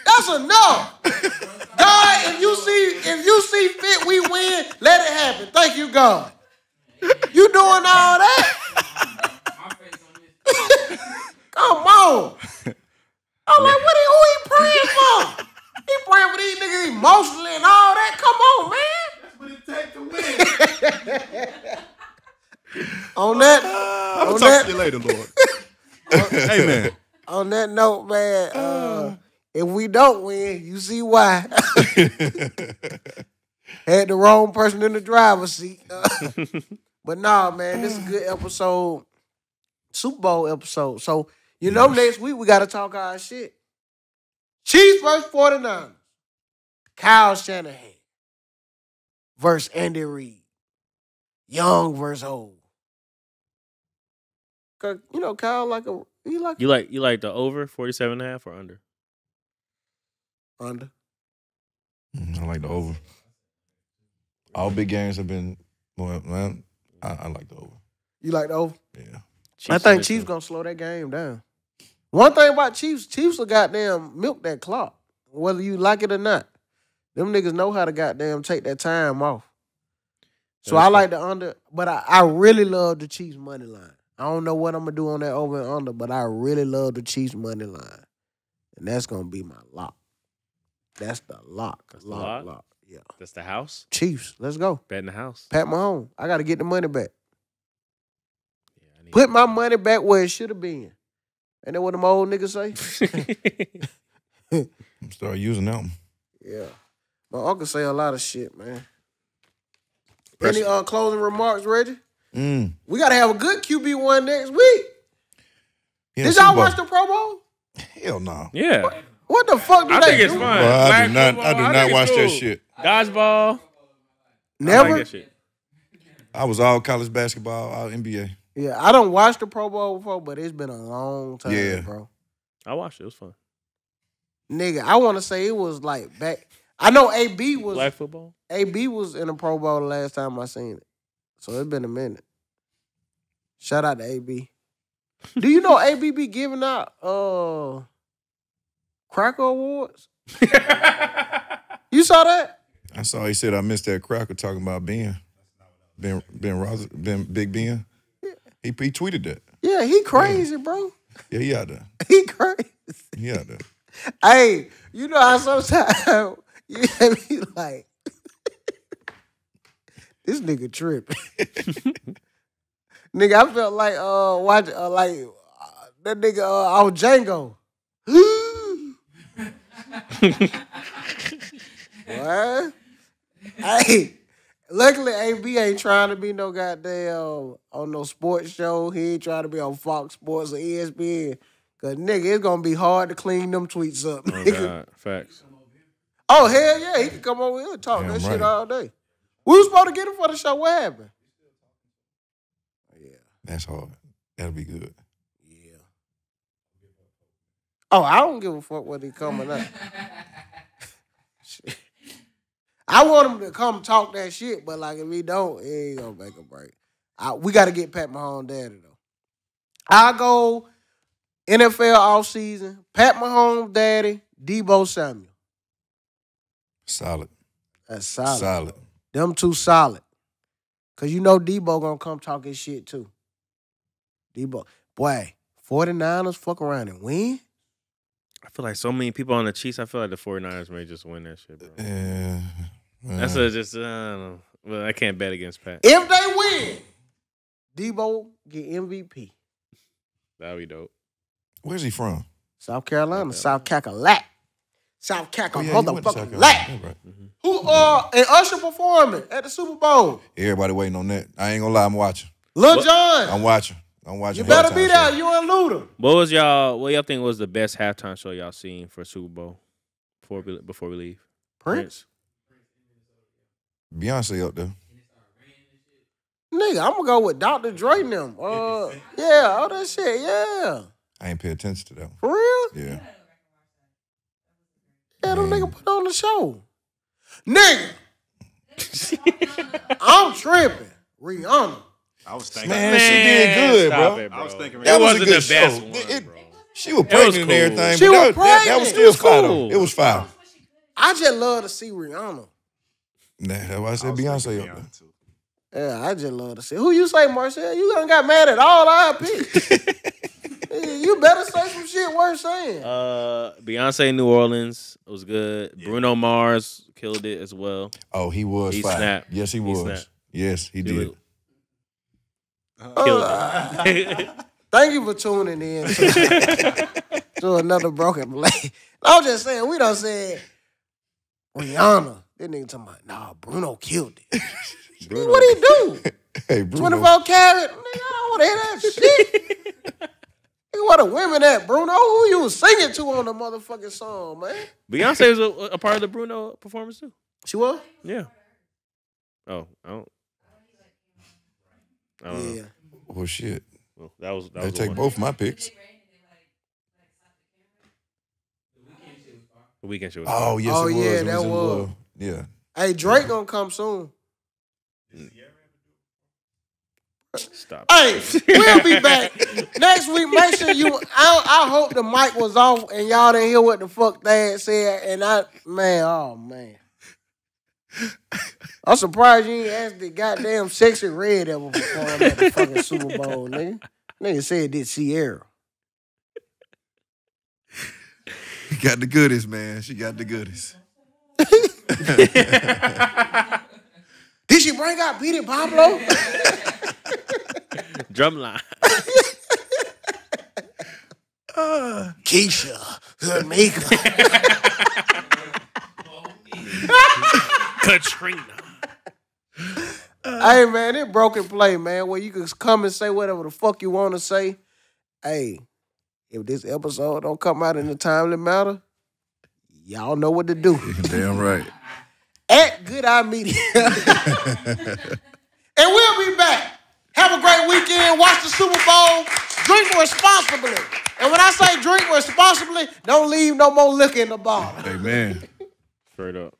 That's enough. *laughs* God, if you see, if you see fit, we win. Let it happen. Thank you, God. You doing all that? *laughs* Come on. I'm like, what he, who he praying for? He praying for these niggas emotionally and all that. Come on, man. That's what it take to win. *laughs* On that, I'm gonna talk that, to you later, Lord. *laughs* Amen. on that note, man. Uh, if we don't win, you see why. Had the wrong person in the driver's seat. But nah, man, this is a good episode. Super Bowl episode. So, you know, next week we got to talk our shit. Chiefs versus 49ers. Kyle Shanahan versus Andy Reid. Young versus old. 'Cause, You know, Kyle like a he like You like you like the over 47 and a half or under? under. Mm, I like the over. All big games have been well, man. I, I like the over. You like the over? Yeah. I Chiefs think is Chiefs gonna slow that game down. One thing about Chiefs, Chiefs will goddamn milk that clock, whether you like it or not. Them niggas know how to goddamn take that time off. So That's I true. like the under, but I, I really love the Chiefs money line. I don't know what I'm gonna do on that over and under, but I really love the Chiefs money line, and that's gonna be my lock. That's the lock. That's the lock, lock? Lock. Yeah, That's the house. Chiefs. Let's go. Bet in the house. Pat Mahomes. I got to get the money back. Yeah, I need Put my money back where it should have been. Ain't that what them old niggas say? *laughs* *laughs* Start using them. Yeah. My uncle say a lot of shit, man. Press- Any uh, closing remarks, Reggie? Mm. We gotta have a good QB one next week. Yeah, Did y'all watch the Pro Bowl? Hell no. yeah. What the fuck do I they think it's do? fun. Well, I Flag do not. I do not it's watch that shit. Dodgeball. I Never. like that shit. I was all college basketball, all NBA. yeah, I don't watch the Pro Bowl before, but it's been a long time, Yeah. bro. I watched it. It was fun. Nigga, I want to say it was like back. I know AB was Black football. AB was in the Pro Bowl the last time I seen it, so it's been a minute. Shout out to AB. Do you know AB be giving out uh Cracker Awards? *laughs* You saw that? I saw he said I missed that cracker talking about Ben. Ben Ben Ros Ben Big Ben. Yeah. He he tweeted that. Yeah, he crazy, bro. Yeah, he out there. *laughs* He crazy. He out there. Hey, you know how sometimes *laughs* you have me like *laughs* this nigga tripping. nigga, I felt like uh watch uh, like uh, that nigga uh on Django. *gasps* what? Hey, luckily AB ain't trying to be no goddamn on no sports show. He ain't trying to be on Fox Sports or ESPN. Cause nigga, it's gonna be hard to clean them tweets up. Oh nigga. God, facts. Oh hell yeah, he can come over here and talk Damn that shit all day. We was supposed to get him for the show. What happened? Yeah, That's hard. That'll be good. yeah. Oh, I don't give a fuck when he coming up. *laughs* Shit. I want him to come talk that shit, but like if he don't, he ain't gonna make a break. I, we got to get Pat Mahomes daddy though. I go NFL offseason, Pat Mahomes daddy, Deebo Samuel. Solid. That's solid. Solid. Them two solid. Cause you know Deebo gonna come talk his shit too. Deebo. Boy, 49ers fuck around and win. I feel like so many people on the Chiefs. I feel like the 49ers may just win that shit, bro. Yeah. That's Uh, a just I don't know. Well, I can't bet against Pat. If they win, Deebo get MVP. That'd be dope. where's he from? South Carolina, South Cackalack. South Oh, Cackle yeah, he went South motherfucking Carolina. lack. That's right. Who uh and Usher performing at the Super Bowl? Everybody waiting on that. I ain't gonna lie, I'm watching. Lil What? Jon. I'm watching. I'm watching. you better halftime be show. there. You and Luda. What was y'all? What y'all think was the best halftime show y'all seen for Super Bowl? Before we, before we leave, Prince. Beyonce up there. Nigga, I'm gonna go with Dr. Dre and them. Uh, yeah, all that shit. Yeah. I ain't pay attention to that one. For real? Yeah. Yeah, them nigga put on the show. Nigga. *laughs* I'm tripping. Rihanna. I was thinking. Man, she did good, bro. It, bro. I was thinking. That It was a wasn't good the best show. one, It- bro. She was was pregnant and everything. She but was that, that, that was still It was fire, though. cool. It was fire. I just love to see Rihanna. Nah, that's why I I said was Beyonce thinking up there. Too. Yeah, I just love to see. Who you say, Marcel? You done got mad at all our *laughs* picks. Yeah, you better say some shit worth saying. Uh, Beyonce, New Orleans was good. Bruno Mars killed it as well. Oh, he was He fire. snapped. Yes, he He was. snapped. Yes, he He did. was- Killed it. *laughs* Thank you for tuning in to, *laughs* to another broken blade. I'm just saying, we done said Rihanna. This nigga talking about, nah, Bruno killed it. *laughs* Bruno. What he do? *laughs* Hey, Bruno. 24 carat? Nigga, I don't want to hear that shit. *laughs* Nigga, what the women at, Bruno? Who you was singing to on the motherfucking song, man? Beyonce was a, a part of the Bruno performance too. She was? Yeah. Oh, I don't. I don't know. Yeah. Well, shit. Well, that was that They was take one. both my picks. The Weeknd show. Was Oh, yes, Oh, it was. yeah, It that a was. Little- Yeah. Hey, Drake gonna come soon. Stop. Hey, we'll be back next week. Make sure you. I, I hope the mic was off and y'all didn't hear what the fuck Dad said. And I, man, oh man, I'm surprised you ain't asked the goddamn Sexyy Red ever perform at the fucking Super Bowl, nigga. Nigga said this Sierra. She got the goodies, man. She got the goodies. *laughs* *laughs* Did she bring out Beat It Pablo? *laughs* Drumline. *laughs* Keisha, Hamika. Katrina. hey man, it broken play, man. Where you can come and say whatever the fuck you want to say. Hey, if this episode don't come out in a timely manner, y'all know what to do. Damn right. At Good Eye Media. *laughs* and we'll be back. Have a great weekend. Watch the Super Bowl. Drink responsibly. And when I say drink responsibly, don't leave no more liquor in the bottle. Amen. Straight up.